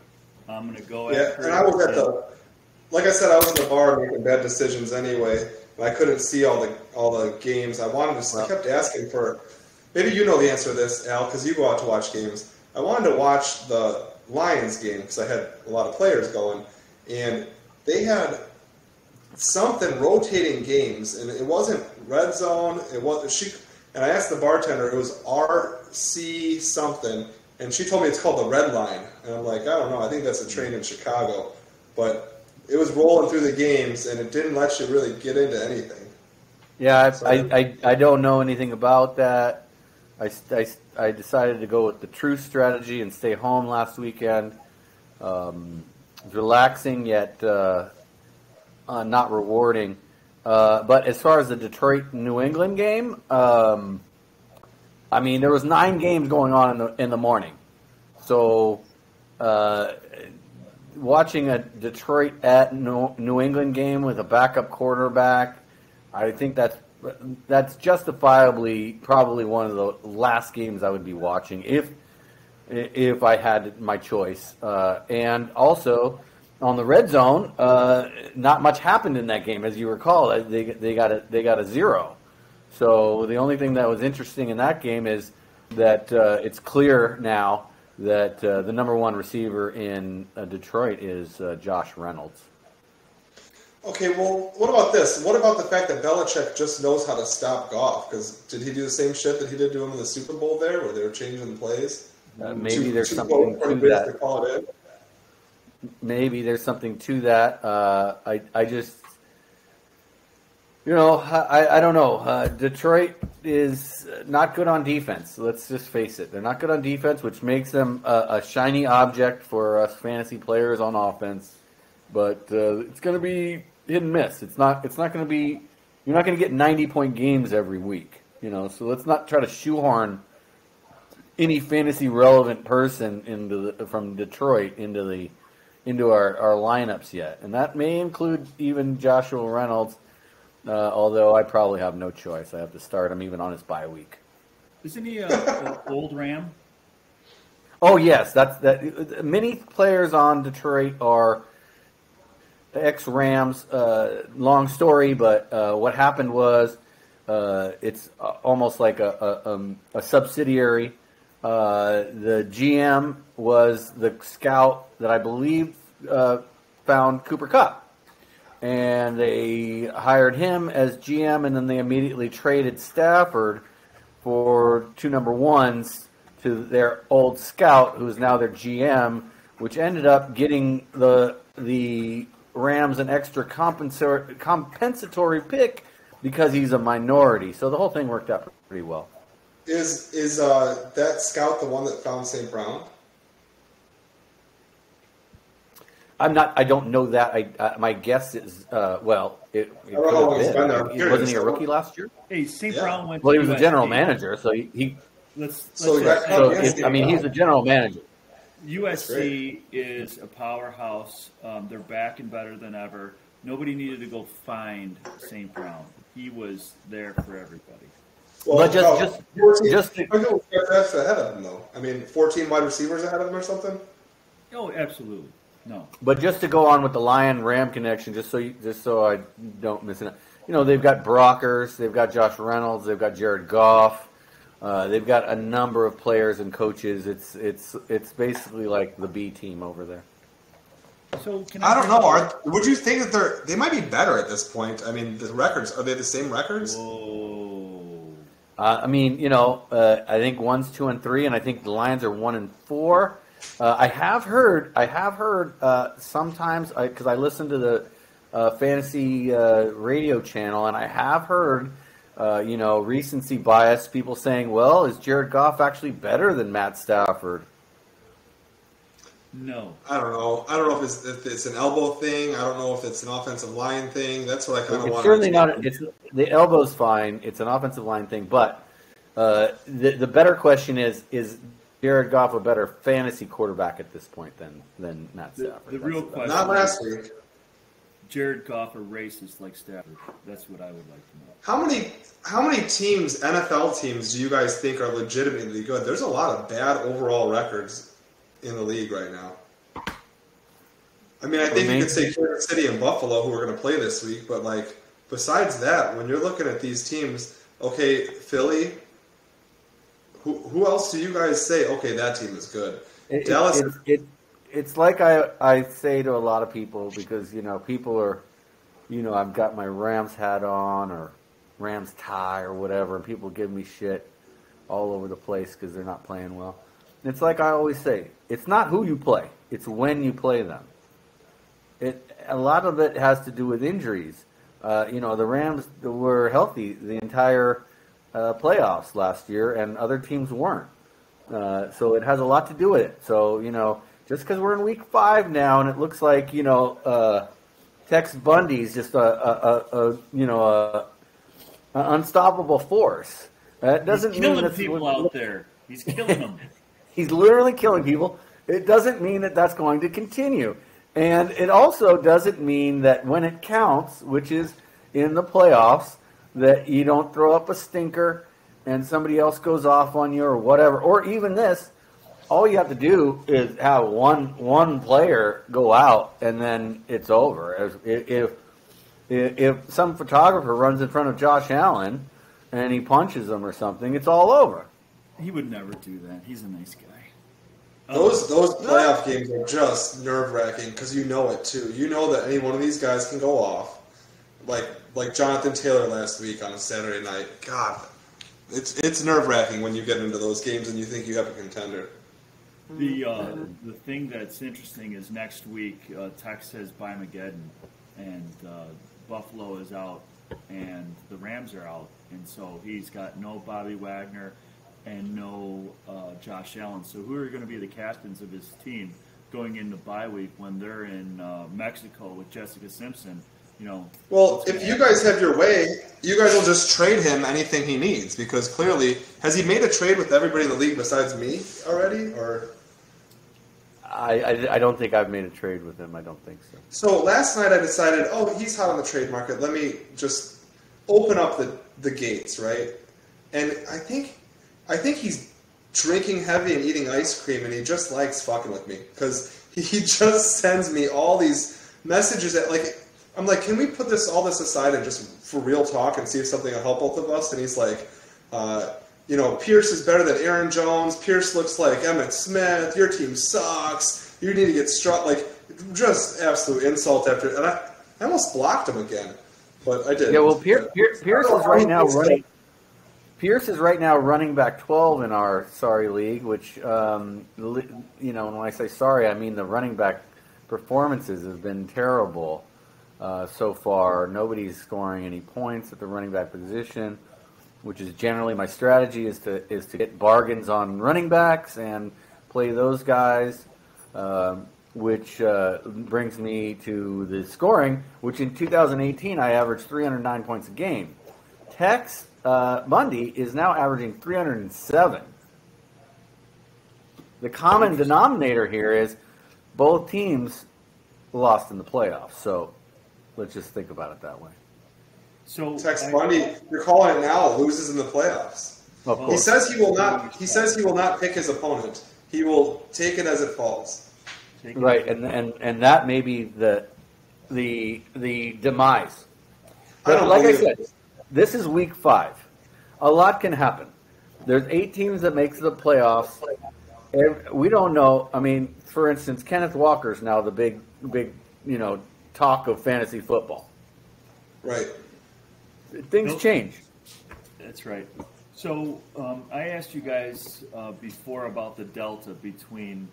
I'm gonna go Yeah, after. and. I was at the, like I said, I was in the bar making bad decisions anyway. And I couldn't see all the all the games. I wanted to. I kept asking for. Maybe you know the answer to this, Al, because you go out to watch games. I wanted to watch the Lions game because I had a lot of players going, and they had something rotating games, and it wasn't red zone. It was she. And I asked the bartender. It was RC something, and she told me it's called the Red Line. And I'm like, I don't know. I think that's a train in Chicago, but it was rolling through the games, and it didn't let you really get into anything. Yeah, So- I, I, I, I don't know anything about that. I, I, I decided to go with the true strategy and stay home last weekend. Um, relaxing yet uh, uh, not rewarding. Uh, but as far as the Detroit New England game, um, I mean, there was nine games going on in the in the morning, so uh, watching a Detroit at New, England game with a backup quarterback, I think that's that's justifiably probably one of the last games I would be watching if if I had my choice. Uh, and also on the red zone, uh, not much happened in that game, as you recall. Uh, They they got a they got a zero. So the only thing that was interesting in that game is that uh, it's clear now that uh, the number one receiver in uh, Detroit is uh, Josh Reynolds. Okay, well, what about this? What about the fact that Belichick just knows how to stop Goff? Because did he do the same shit that he did to him in the Super Bowl there, where they were changing the plays? Maybe Two- there's two something to that. To call it in. maybe there's something to that. Uh, I I just you know I I don't know. Uh, Detroit is not good on defense. Let's just face it. They're not good on defense, which makes them a, a shiny object for us fantasy players on offense. But uh, it's going to be hit and miss. It's not. It's not going to be. You're not going to get 90 point games every week. You know. So let's not try to shoehorn any fantasy relevant person into the, from Detroit into the into our, our lineups yet, and that may include even Joshua Reynolds. Uh, although I probably have no choice, I have to start him even on his bye week. Isn't he a, a old Ram? Oh yes, that's that. Many players on Detroit are ex Rams. Uh, long story, but uh, what happened was uh, it's uh, almost like a a, um, a subsidiary. Uh, the GM was the scout that I believe uh, found Cooper Kupp, and they hired him as GM, and then they immediately traded Stafford for two number ones to their old scout, who is now their GM, which ended up getting the the Rams an extra compensatory compensatory pick because he's a minority. So the whole thing worked out pretty well. Is is uh, that scout the one that found St. Brown? I'm not. I don't know that. I uh, my guess is uh, well. It, it I don't know how long could have been there. I'm been. curious. Wasn't he a rookie last year? Hey, St. Yeah. Brown went. Well, he to was a general manager, so he. he Let's, let's So just- so against it, I mean, he's a general manager. USC is a powerhouse. Um, they're back and better than ever. Nobody needed to go find St. Brown. He was there for everybody. Well, But just- about just- 14 just to- I that's ahead of him though. I mean, 14 wide receivers ahead of him or something. Oh, absolutely. No. But just to go on with the Lion Ram connection, just so you, just so I don't miss it, you know they've got Brockers, they've got Josh Reynolds, they've got Jared Goff, uh, they've got a number of players and coaches. It's it's it's basically like the B team over there. So can I don't know. Are, would you think that they're they might be better at this point? I mean, the records are they the same records? Whoa. Uh, I mean, you know, uh, I think one's two and three, and I think the Lions are one and four. Uh, I have heard, I have heard uh, sometimes because I, listen to the uh, fantasy uh, radio channel, and I have heard, uh, you know, recency bias. People saying, "Well, is Jared Goff actually better than Matt Stafford?" No. I don't know. I don't know if it's if it's an elbow thing. I don't know if it's an offensive line thing. That's what I kind of want. It's want. certainly not. It's the elbow's fine. It's an offensive line thing, but uh, the the better question is: Is Jared Goff a better fantasy quarterback at this point than than Matt The- Stafford? the real question- Not last week. Jared Goff or racist like Stafford. That's what I would like to know. How many how many teams, NFL teams, do you guys think are legitimately good? There's a lot of bad overall records in the league right now. I mean, I think you me? could say Kansas City and Buffalo, who are going to play this week, but like besides that, when you're looking at these teams, okay, Philly. Who, who else do you guys say? Okay, that team is good. It, Dallas. It, it, it's like I, I say to a lot of people because you know people are you know, I've got my Rams hat on or Rams tie or whatever, and people give me shit all over the place because they're not playing well. It's like I always say, it's not who you play, it's when you play them. It a lot of it has to do with injuries. Uh, you know, the Rams were healthy the entire uh, playoffs last year, and other teams weren't. Uh, so it has a lot to do with it. So you know, just because we're in week five now, and it looks like you know uh, Tex Bundy's just a, a, a, a you know a, unstoppable force. That doesn't He's mean killing that's people out there. He's killing them. [laughs] He's literally killing people. It doesn't mean that that's going to continue. And it also doesn't mean that when it counts, which is in the playoffs, that you don't throw up a stinker and somebody else goes off on you or whatever. Or even this, all you have to do is have one one player go out and then it's over. If if if, if some photographer runs in front of Josh Allen and he punches him or something, it's all over. He would never do that. He's a nice guy. Those uh, those playoff games are just nerve wracking because you know it too. You know that any one of these guys can go off, like like Jonathan Taylor last week on a Saturday night. God, it's it's nerve wracking when you get into those games and you think you have a contender. The uh, the thing that's interesting is next week uh, Tex has Mageddon, and uh, Buffalo is out, and the Rams are out, and so he's got no Bobby Wagner and no uh, Josh Allen. So who are going to be the captains of his team going into bye week when they're in uh, Mexico with Jessica Simpson? You know, Well, if you happen? guys have your way, you guys will just trade him anything he needs because clearly, has he made a trade with everybody in the league besides me already? Or I, I, I don't think I've made a trade with him. I don't think so. so last night I decided, oh, he's hot on the trade market. Let me just open up the the gates, right? And I think I think he's drinking heavy and eating ice cream, and he just likes fucking with me because [laughs] he just sends me all these messages that like I'm like, can we put this all this aside and just for real talk and see if something will help both of us? And he's like, uh, you know, Pierce is better than Aaron Jones. Pierce looks like Emmitt Smith. Your team sucks. You need to get struck. Like, just absolute insult after. And I, I almost blocked him again, but I didn't. Yeah, well, Pierce, Pierce, Pierce is right now running. Pierce is right now running back 12 in our sorry league, which um, you know, when I say sorry, I mean the running back performances have been terrible uh, so far. Nobody's scoring any points at the running back position, which is generally my strategy is to is to get bargains on running backs and play those guys. Um, which uh, brings me to the scoring, which in 2018 I averaged 309 points a game. Tex uh, Bundy is now averaging 307. The common denominator here is both teams lost in the playoffs. So let's just think about it that way. so Tex I- Bundy, you're calling it now, loses in the playoffs. Of He says he will not. He says he will not pick his opponent. He will take it as it falls. Right, and, and and that may be the the the demise. I don't But like I said, it. this is week five. A lot can happen. There's eight teams that makes the playoffs. We don't know. I mean, for instance, Kenneth Walker's now the big big you know talk of fantasy football. Right. Things Nope. change. That's right. So um, I asked you guys uh, before about the delta between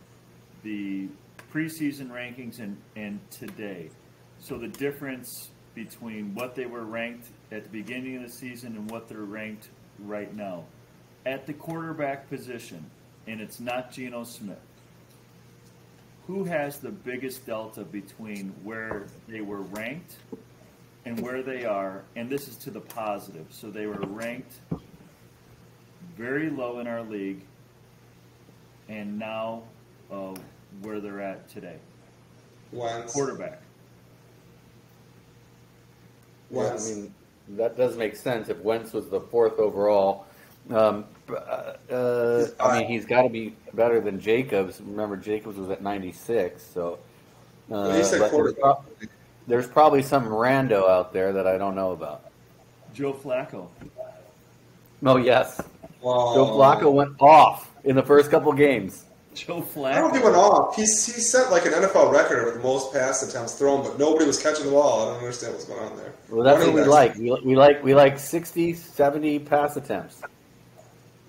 the preseason rankings and, and today. So the difference between what they were ranked at the beginning of the season and what they're ranked right now. At the quarterback position, and it's not Geno Smith. Who has the biggest delta between where they were ranked and where they are, and this is to the positive. So they were ranked very low in our league, and now uh, where they're at today. Wentz. Quarterback. Yeah, I mean, that does make sense if Wentz was the fourth overall. Um, uh, uh, I mean, he's got to be better than Jacobs. Remember, Jacobs was at 96, so. Uh, Well, he said there's, quarterback. prob- there's probably some rando out there that I don't know about. Joe Flacco. Oh, yes. Wow. Joe Flacco went off in the first couple games. Joe Flacco. I don't Flacco. know if he went off. He, he set like an NFL record with most pass attempts thrown, but nobody was catching the ball. I don't understand what's going on there. Well, that's what Running we like. We, we like we like 60, 70 pass attempts.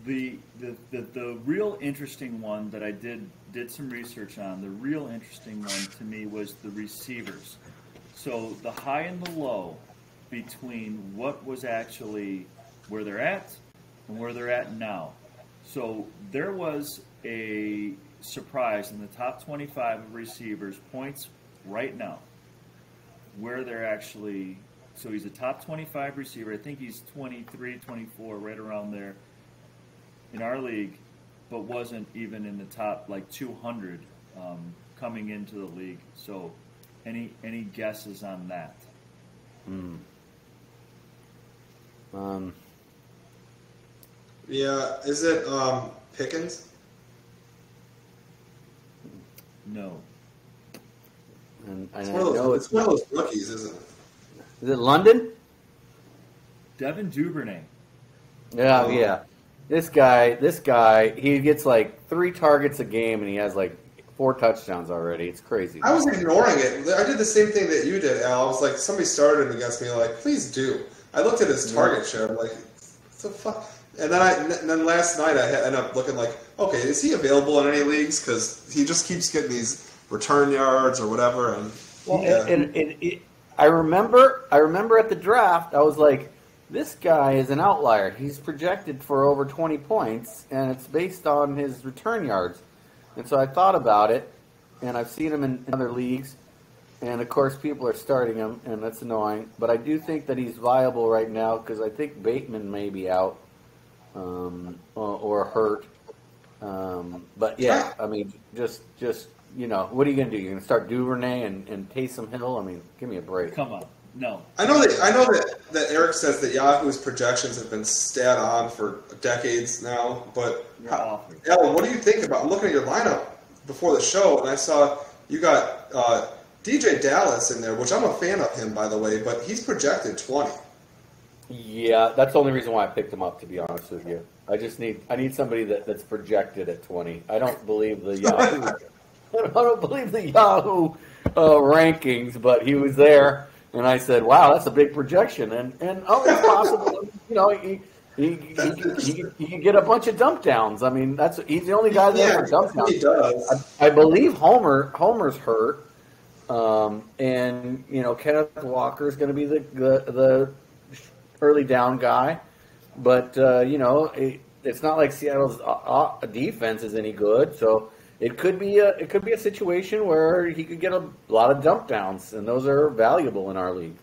The, the, the, real interesting one that I did did some research on, the real interesting one to me was the receivers. So the high and the low between what was actually where they're at and where they're at now. So there was a surprise in the top 25 of receivers points right now where they're actually so he's a top 25 receiver. I think he's 23, 24 right around there in our league, but wasn't even in the top like 200 um, coming into the league. So, any any guesses on that? Um, Yeah, is it um, Pickens? No. and, and It's one, of know those, it's it's one of those rookies, isn't it? is it London? Devin Duvernay. Yeah, Oh. yeah. This guy, this guy, he gets like three targets a game, and he has like four touchdowns already. It's crazy. I was ignoring it. I did the same thing that you did, Al. I was like, somebody started against me. Like, please do. I looked at his target share. I'm like, what the fuck? And then I, and then last night I ended up looking like, okay, is he available in any leagues? Because he just keeps getting these return yards or whatever. And Well, yeah. Uh, and, and, and it, I remember, I remember at the draft, I was like, this guy is an outlier. He's projected for over 20 points, and it's based on his return yards. And so I thought about it, and I've seen him in other leagues, and of course people are starting him, and that's annoying. But I do think that he's viable right now because I think Bateman may be out um, or, or hurt. Um, but yeah, I mean, just just you know, what are you gonna do? You're gonna start Duvernay and, and Taysom Hill? I mean, give me a break. Come on. No. I know that I know that, that Eric says that Yahoo's projections have been stat on for decades now, but You're how, awful. Alan, what do you think about? I'm looking at your lineup before the show, and I saw you got uh, DeeJay Dallas in there, which I'm a fan of him, by the way, but he's projected 20. Yeah, that's the only reason why I picked him up. To be honest with you, I just need I need somebody that, that's projected at 20. I don't believe the Yahoo. [laughs] I don't believe the Yahoo uh, rankings, but he was there, and I said, "Wow, that's a big projection." And and oh, it's possible. [laughs] you know, he he, he, he, he, can get a bunch of dump downs. I mean, that's he's the only guy that Yeah, ever dump downs. he does. I, I believe Homer Homer's hurt, um, and you know Kenneth Walker is going to be the, the the early down guy, but uh, you know it, it's not like Seattle's uh, uh, defense is any good, so it could be a it could be a situation where he could get a lot of dump downs, and those are valuable in our league.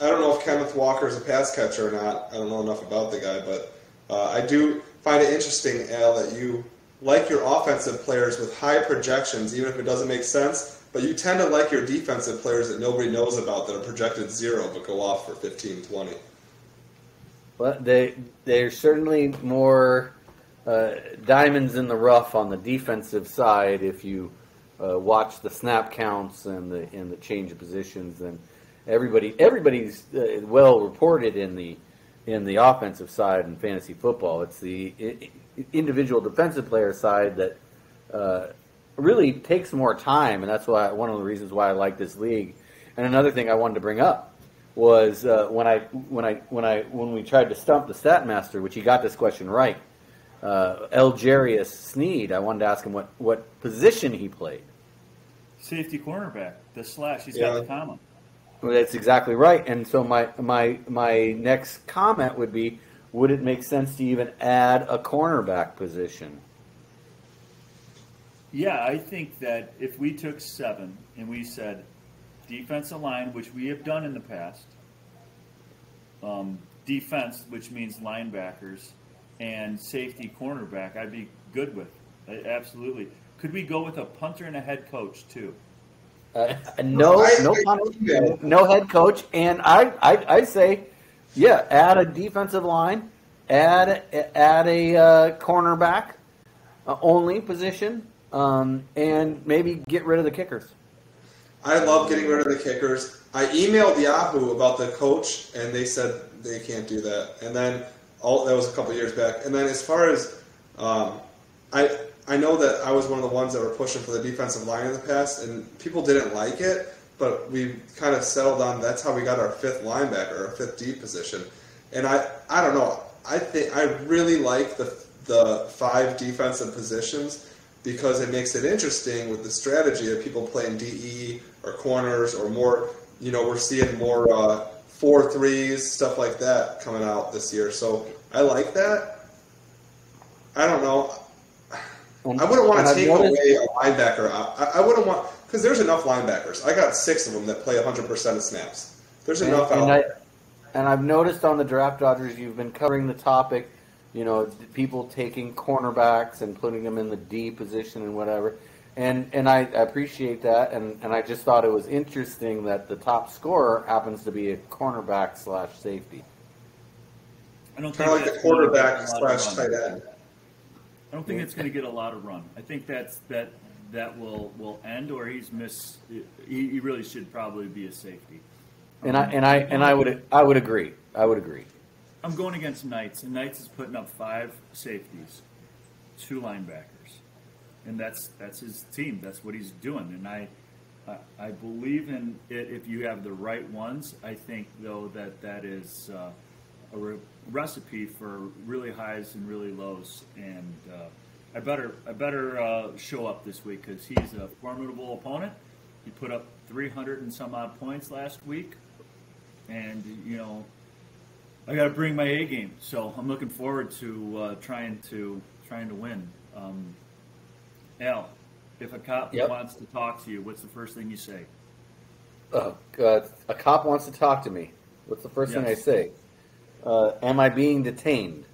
I don't know if Kenneth Walker is a pass catcher or not. I don't know enough about the guy, but uh, I do find it interesting, Al, that you like your offensive players with high projections, even if it doesn't make sense. But you tend to like your defensive players that nobody knows about that are projected zero but go off for 15, 20. But they they're certainly more uh, diamonds in the rough on the defensive side if you uh, watch the snap counts and the and the change of positions and everybody everybody's uh, well reported in the in the offensive side in fantasy football. It's the individual defensive player side that uh, really takes more time, and that's why one of the reasons why I like this league. And another thing I wanted to bring up was uh, when I when I when I when we tried to stump the stat master, which he got this question right. Uh, L'Jarius Sneed, I wanted to ask him what, what position he played. Safety cornerback. The slash. He's Yeah. got the comma. Well, that's exactly right. And so my my my next comment would be: Would it make sense to even add a cornerback position? Yeah, I think that if we took seven and we said defensive line, which we have done in the past, um, defense, which means linebackers, and safety cornerback, I'd be good with. Absolutely. Could we go with a punter and a head coach too? Uh, no, I- no, I- punter, no head coach, and I, I, I say, yeah, add a defensive line, add, add a uh, cornerback uh, only position, um, and maybe get rid of the kickers. I love getting rid of the kickers. I emailed Yahoo about the coach, and they said they can't do that. And then all that was a couple years back. And then as far as um, I I know that I was one of the ones that were pushing for the defensive line in the past, and people didn't like it. But we kind of settled on that's how we got our fifth linebacker, our fifth D position. And I, I don't know. I think I really like the the five defensive positions because it makes it interesting with the strategy of people playing DE or corners or more. You know, we're seeing more uh, four threes, stuff like that coming out this year. So I like that. I don't know. And- I wouldn't want to take noticed- away a linebacker. I, I wouldn't want because there's enough linebackers. I got six of them that play 100% of snaps. There's And, enough out and I there. and I've noticed on the draft dodgers you've been covering the topic, you know, people taking cornerbacks and putting them in the D position and whatever. And and I appreciate that and, and I just thought it was interesting that the top scorer happens to be a cornerback slash safety. I don't Kind of like that's the quarterback a lot of slash tight end. I don't think it's going to get a lot of run. I think that's that that will will end, or he's miss. He, he really should probably be a safety. And I and I and I would I would agree. I would agree. I'm going against Knights, and Knights is putting up five safeties, two linebackers, and that's that's his team. That's what he's doing, and I. I- believe in it if you have the right ones. I think though that that is uh, a re- recipe for really highs and really lows. And uh, I better I better uh, show up this week because he's a formidable opponent. He put up 300 and some odd points last week, and you know I got to bring my A game. So I'm looking forward to uh, trying to trying to win. Um, Al, if a cop Yep. wants to talk to you, what's the first thing you say? Uh, uh, a cop wants to talk to me. What's the first thing I say? Uh, am I being detained?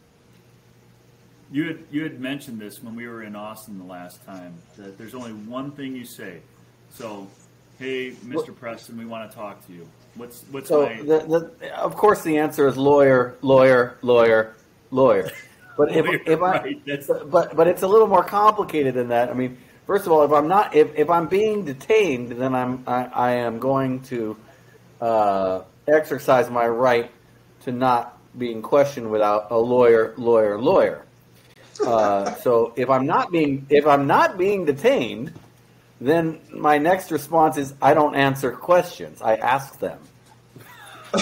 You had you had mentioned this when we were in Austin the last time that there's only one thing you say. So, hey, Mr. Preston, we want to talk to you. What's what's So, my the, the, of course, the answer is lawyer, lawyer, lawyer, lawyer. But if, if I, right, but but it's a little more complicated than that. I mean, first of all, if I'm not if, if I'm being detained, then I'm I, I am going to uh, exercise my right to not being questioned without a lawyer, lawyer, lawyer. Uh, [laughs] so if I'm not being if I'm not being detained, then my next response is I don't answer questions. I ask them. [laughs]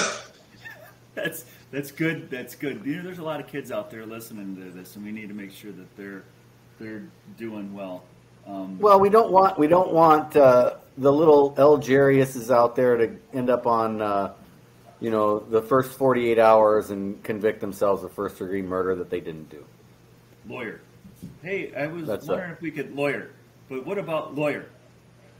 that's that's good. That's good. You know, there's a lot of kids out there listening to this, and we need to make sure that they're they're doing well. Um, Well, we don't want we don't want uh, the little L'Jariuses out there to end up on uh, you know the first 48 hours and convict themselves of first degree murder that they didn't do. lawyer. Hey, I was That's wondering right. if we could lawyer, but what about lawyer?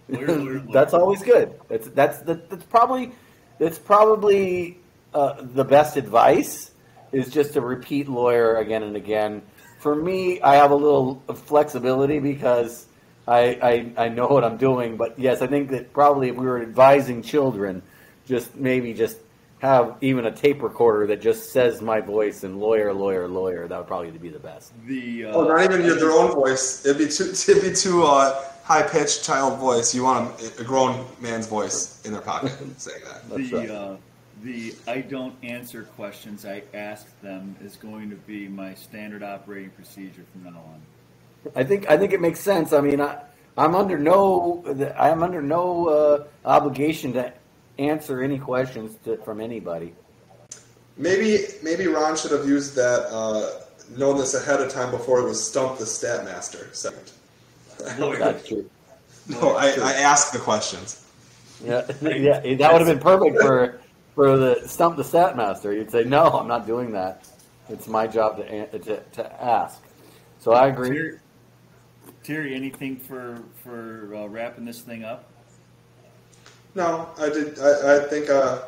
Lawyer, lawyer, [laughs] lawyer. that's always good. It's that's that, that's probably that's probably uh, the best advice is just to repeat lawyer again and again. For me, I have a little flexibility because I, I I know what I'm doing. But yes, I think that probably if we were advising children, just maybe just have even a tape recorder that just says my voice and lawyer, lawyer, lawyer. That would probably be the best. The uh, Oh, not even your, their own voice. It'd be too, it'd be too uh, high pitched child voice. You want a, a grown man's voice in their pocket [laughs] saying that. That's the right. uh, the I don't answer questions. I ask them is going to be my standard operating procedure from now on. I think I think it makes sense. I mean, I, I'm under no I am under no uh, obligation to answer any questions to, from anybody. Maybe maybe Ron should have used that, uh, known this ahead of time before it was Stump the Stat Master segment. Lawyer. That's true. No, I, I ask the questions. Yeah, [laughs] yeah, that would have been perfect for for the stump the stat master. You'd say, "No, I'm not doing that. It's my job to to, to ask." So I agree. Terry, Terry, anything for for uh, wrapping this thing up? No, I did. I, I think uh,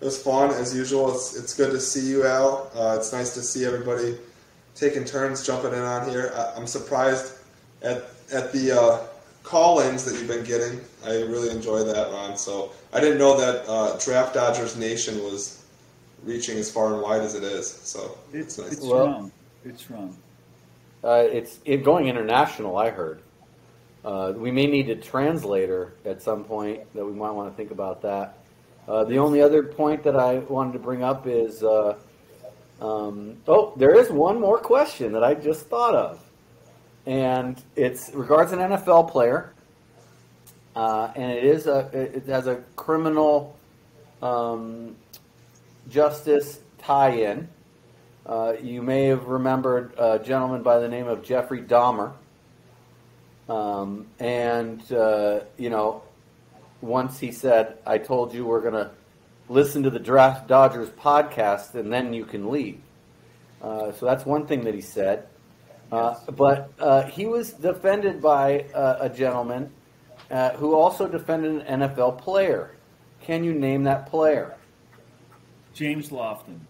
it was fun as usual. It's it's good to see you, Al. Uh, it's nice to see everybody taking turns jumping in on here. I, I'm surprised at at the uh, call-ins that you've been getting. I really enjoy that, Ron. So I didn't know that uh, Draft Dodgers Nation was reaching as far and wide as it is. So It's it's nice. it's Well- wrong. It's wrong. Uh, it's it going international. I heard. Uh, we may need a translator at some point that we might want to think about that. Uh, the only other point that I wanted to bring up is, uh, um, oh, there is one more question that I just thought of. And it's regards an NFL player, uh, and it is a it has a criminal um, justice tie-in. Uh, you may have remembered a gentleman by the name of Jeffrey Dahmer, um, and uh, you know, once he said, "I told you we're going to listen to the Draft Dodgers podcast, and then you can leave." Uh, so that's one thing that he said. Uh, but uh, he was defended by uh, a gentleman uh, who also defended an NFL player. Can you name that player? James Lofton.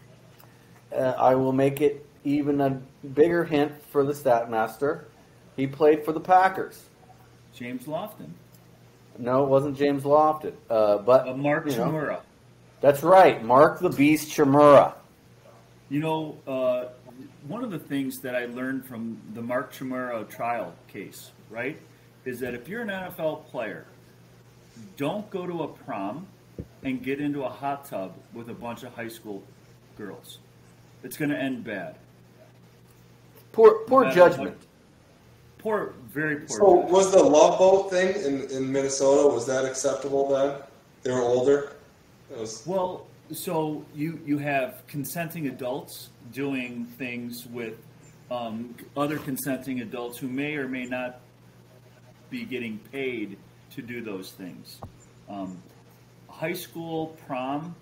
Uh, I will make it even a bigger hint for the stat master. He played for the Packers. James Lofton. No, it wasn't James Lofton. Uh, but Uh, Mark you know, Chmura. That's right, Mark the Beast Chmura. You know, uh, one of the things that I learned from the Mark Chmura trial case, right, is that if you're an NFL player, don't go to a prom and get into a hot tub with a bunch of high school girls. It's going to end bad. Poor, poor Bad judgment. Poor, very poor. So judgment. was the love boat thing in, in Minnesota? Was that acceptable then? They were older. It was. Well, so you you have consenting adults doing things with um, other consenting adults who may or may not be getting paid to do those things. Um, high school prom,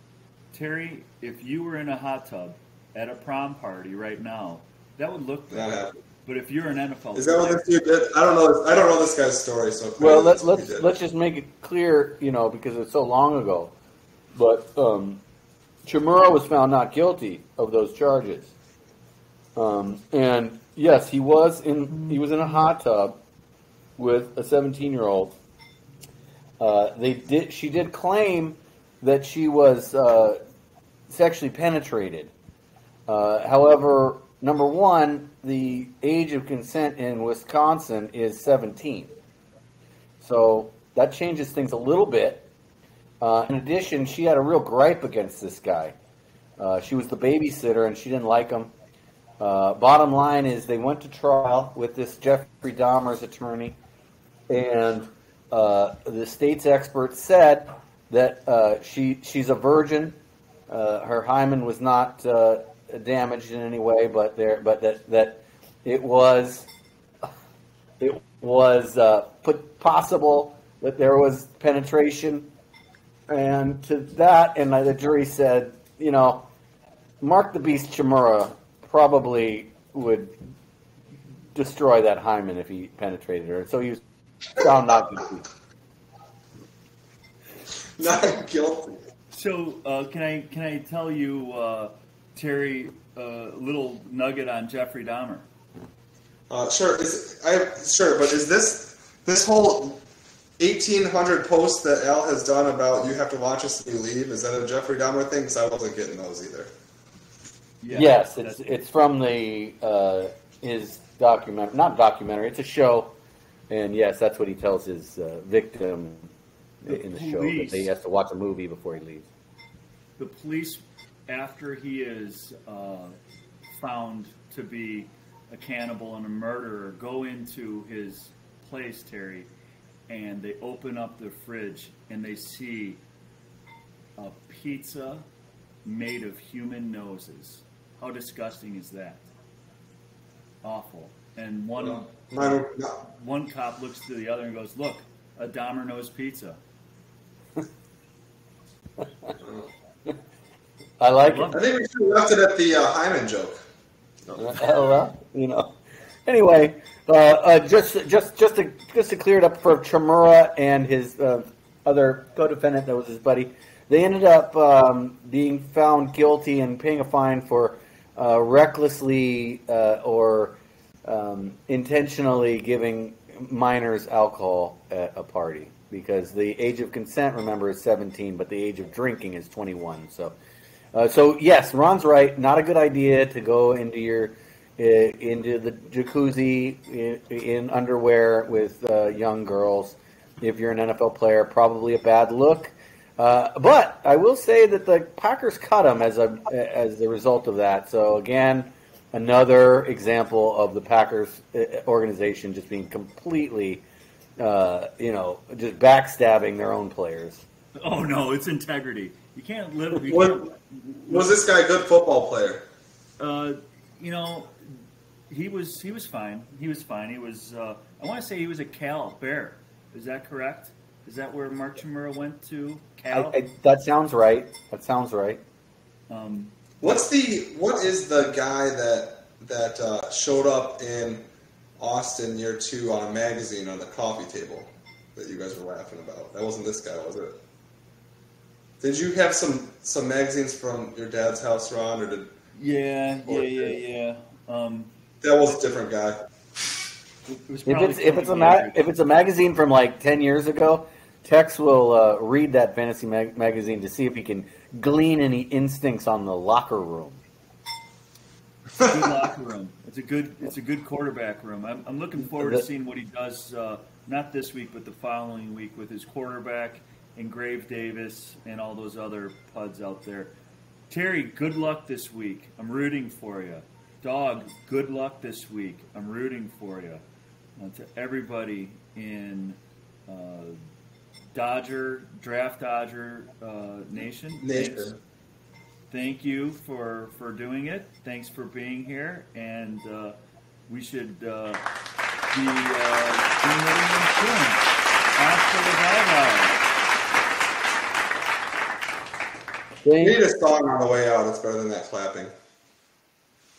Terry. If you were in a hot tub at a prom party right now, that would look That bad. happened. But if you're an NFL, Is that what this dude did? I don't know. I don't know this guy's story. So Well, let's that's what he let's let's just make it clear, you know, because it's so long ago. But um, Chmura was found not guilty of those charges, um, and yes, he was in he was in a hot tub with a 17 year old. Uh, they did. She did claim that she was uh, sexually penetrated. Uh, however, number one, the age of consent in Wisconsin is 17. So that changes things a little bit. Uh, in addition, she had a real gripe against this guy. Uh, she was the babysitter and she didn't like him. Uh, bottom line is they went to trial with this Jeffrey Dahmer's attorney, and uh, the state's expert said that uh, she she's a virgin. Uh, her hymen was not damaged in any way, but there but that that it was it was put possible that there was penetration, and to that, and the jury said, you know, Mark the Beast Chmura probably would destroy that hymen if he penetrated her. So he was found not guilty. Not guilty. So uh, can I can I tell you, uh, Terry, a little nugget on Jeffrey Dahmer? Uh, sure. Is I sure, but is this this whole eighteen hundred posts that Al has done about you have to watch us and you leave? Is that a Jeffrey Dahmer thing? Because I wasn't getting those either. Yeah, yes, it's it's from the uh, his document, not documentary. It's a show, and yes, that's what he tells his uh, victim The in the show that police. he has to watch a movie before he leaves. the police, after he is uh, found to be a cannibal and a murderer, go into his place, Terry, and they open up the fridge and they see a pizza made of human noses. How disgusting is that? Awful. And one Mine would no. one cop looks to the other and goes, "Look, a Dahmer nose pizza." I like love it. I think we should have left it at the uh, hymen joke. Uh, [laughs] well, you know. Anyway, uh, uh, just just just to just to clear it up for Chmura and his uh, other co-defendant that was his buddy, they ended up um, being found guilty and paying a fine for uh, recklessly uh, or um, intentionally giving minors alcohol at a party because the age of consent, remember, is 17, but the age of drinking is 21. So. So yes, Ron's right. Not a good idea to go into your into the jacuzzi in, in underwear with uh, young girls. If you're an NFL player, probably a bad look. Uh, but I will say that the Packers cut him as a as a result of that. So again, another example of the Packers uh, organization just being completely, uh, you know, just backstabbing their own players. Oh no, it's integrity. You can't live. You What, can't, was this guy a good football player? uh, you know, he was he was fine. He was fine. He was. Uh, I want to say he was a Cal Bear. Is that correct? Is that where Mark Chmura went to? Cal. I, that sounds right. That sounds right. um, What's the what is the guy that that uh, showed up in Austin year two on a magazine on the coffee table that you guys were laughing about? That wasn't this guy, was it? Did you have some some magazines from your dad's house, Ron, or did yeah, yeah, Or- yeah, yeah. Um, that was a different guy? it If it's if it's a ma- if it's a magazine from like ten years ago, Tex will uh, read that fantasy mag- magazine to see if he can glean any instincts on the locker room. good locker room. It's a good. It's a good quarterback room. I'm, I'm looking forward to seeing what he does. Uh, not this week, but the following week with his quarterback and Grave Davis and all those other puds out there. Terry, good luck this week. I'm rooting for you. Dog, good luck this week. I'm rooting for you. Uh, to everybody in uh, Dodger Draft Dodger uh, Nation. thanks Nation. thank you for for doing it. Thanks for being here, and uh, we should uh, be uh, doing it again soon. After the bye We need a song on the way out. It's better than that clapping.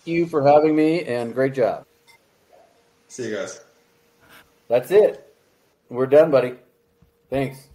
You for having me, and great job. See you guys. That's it. We're done, buddy. Thanks.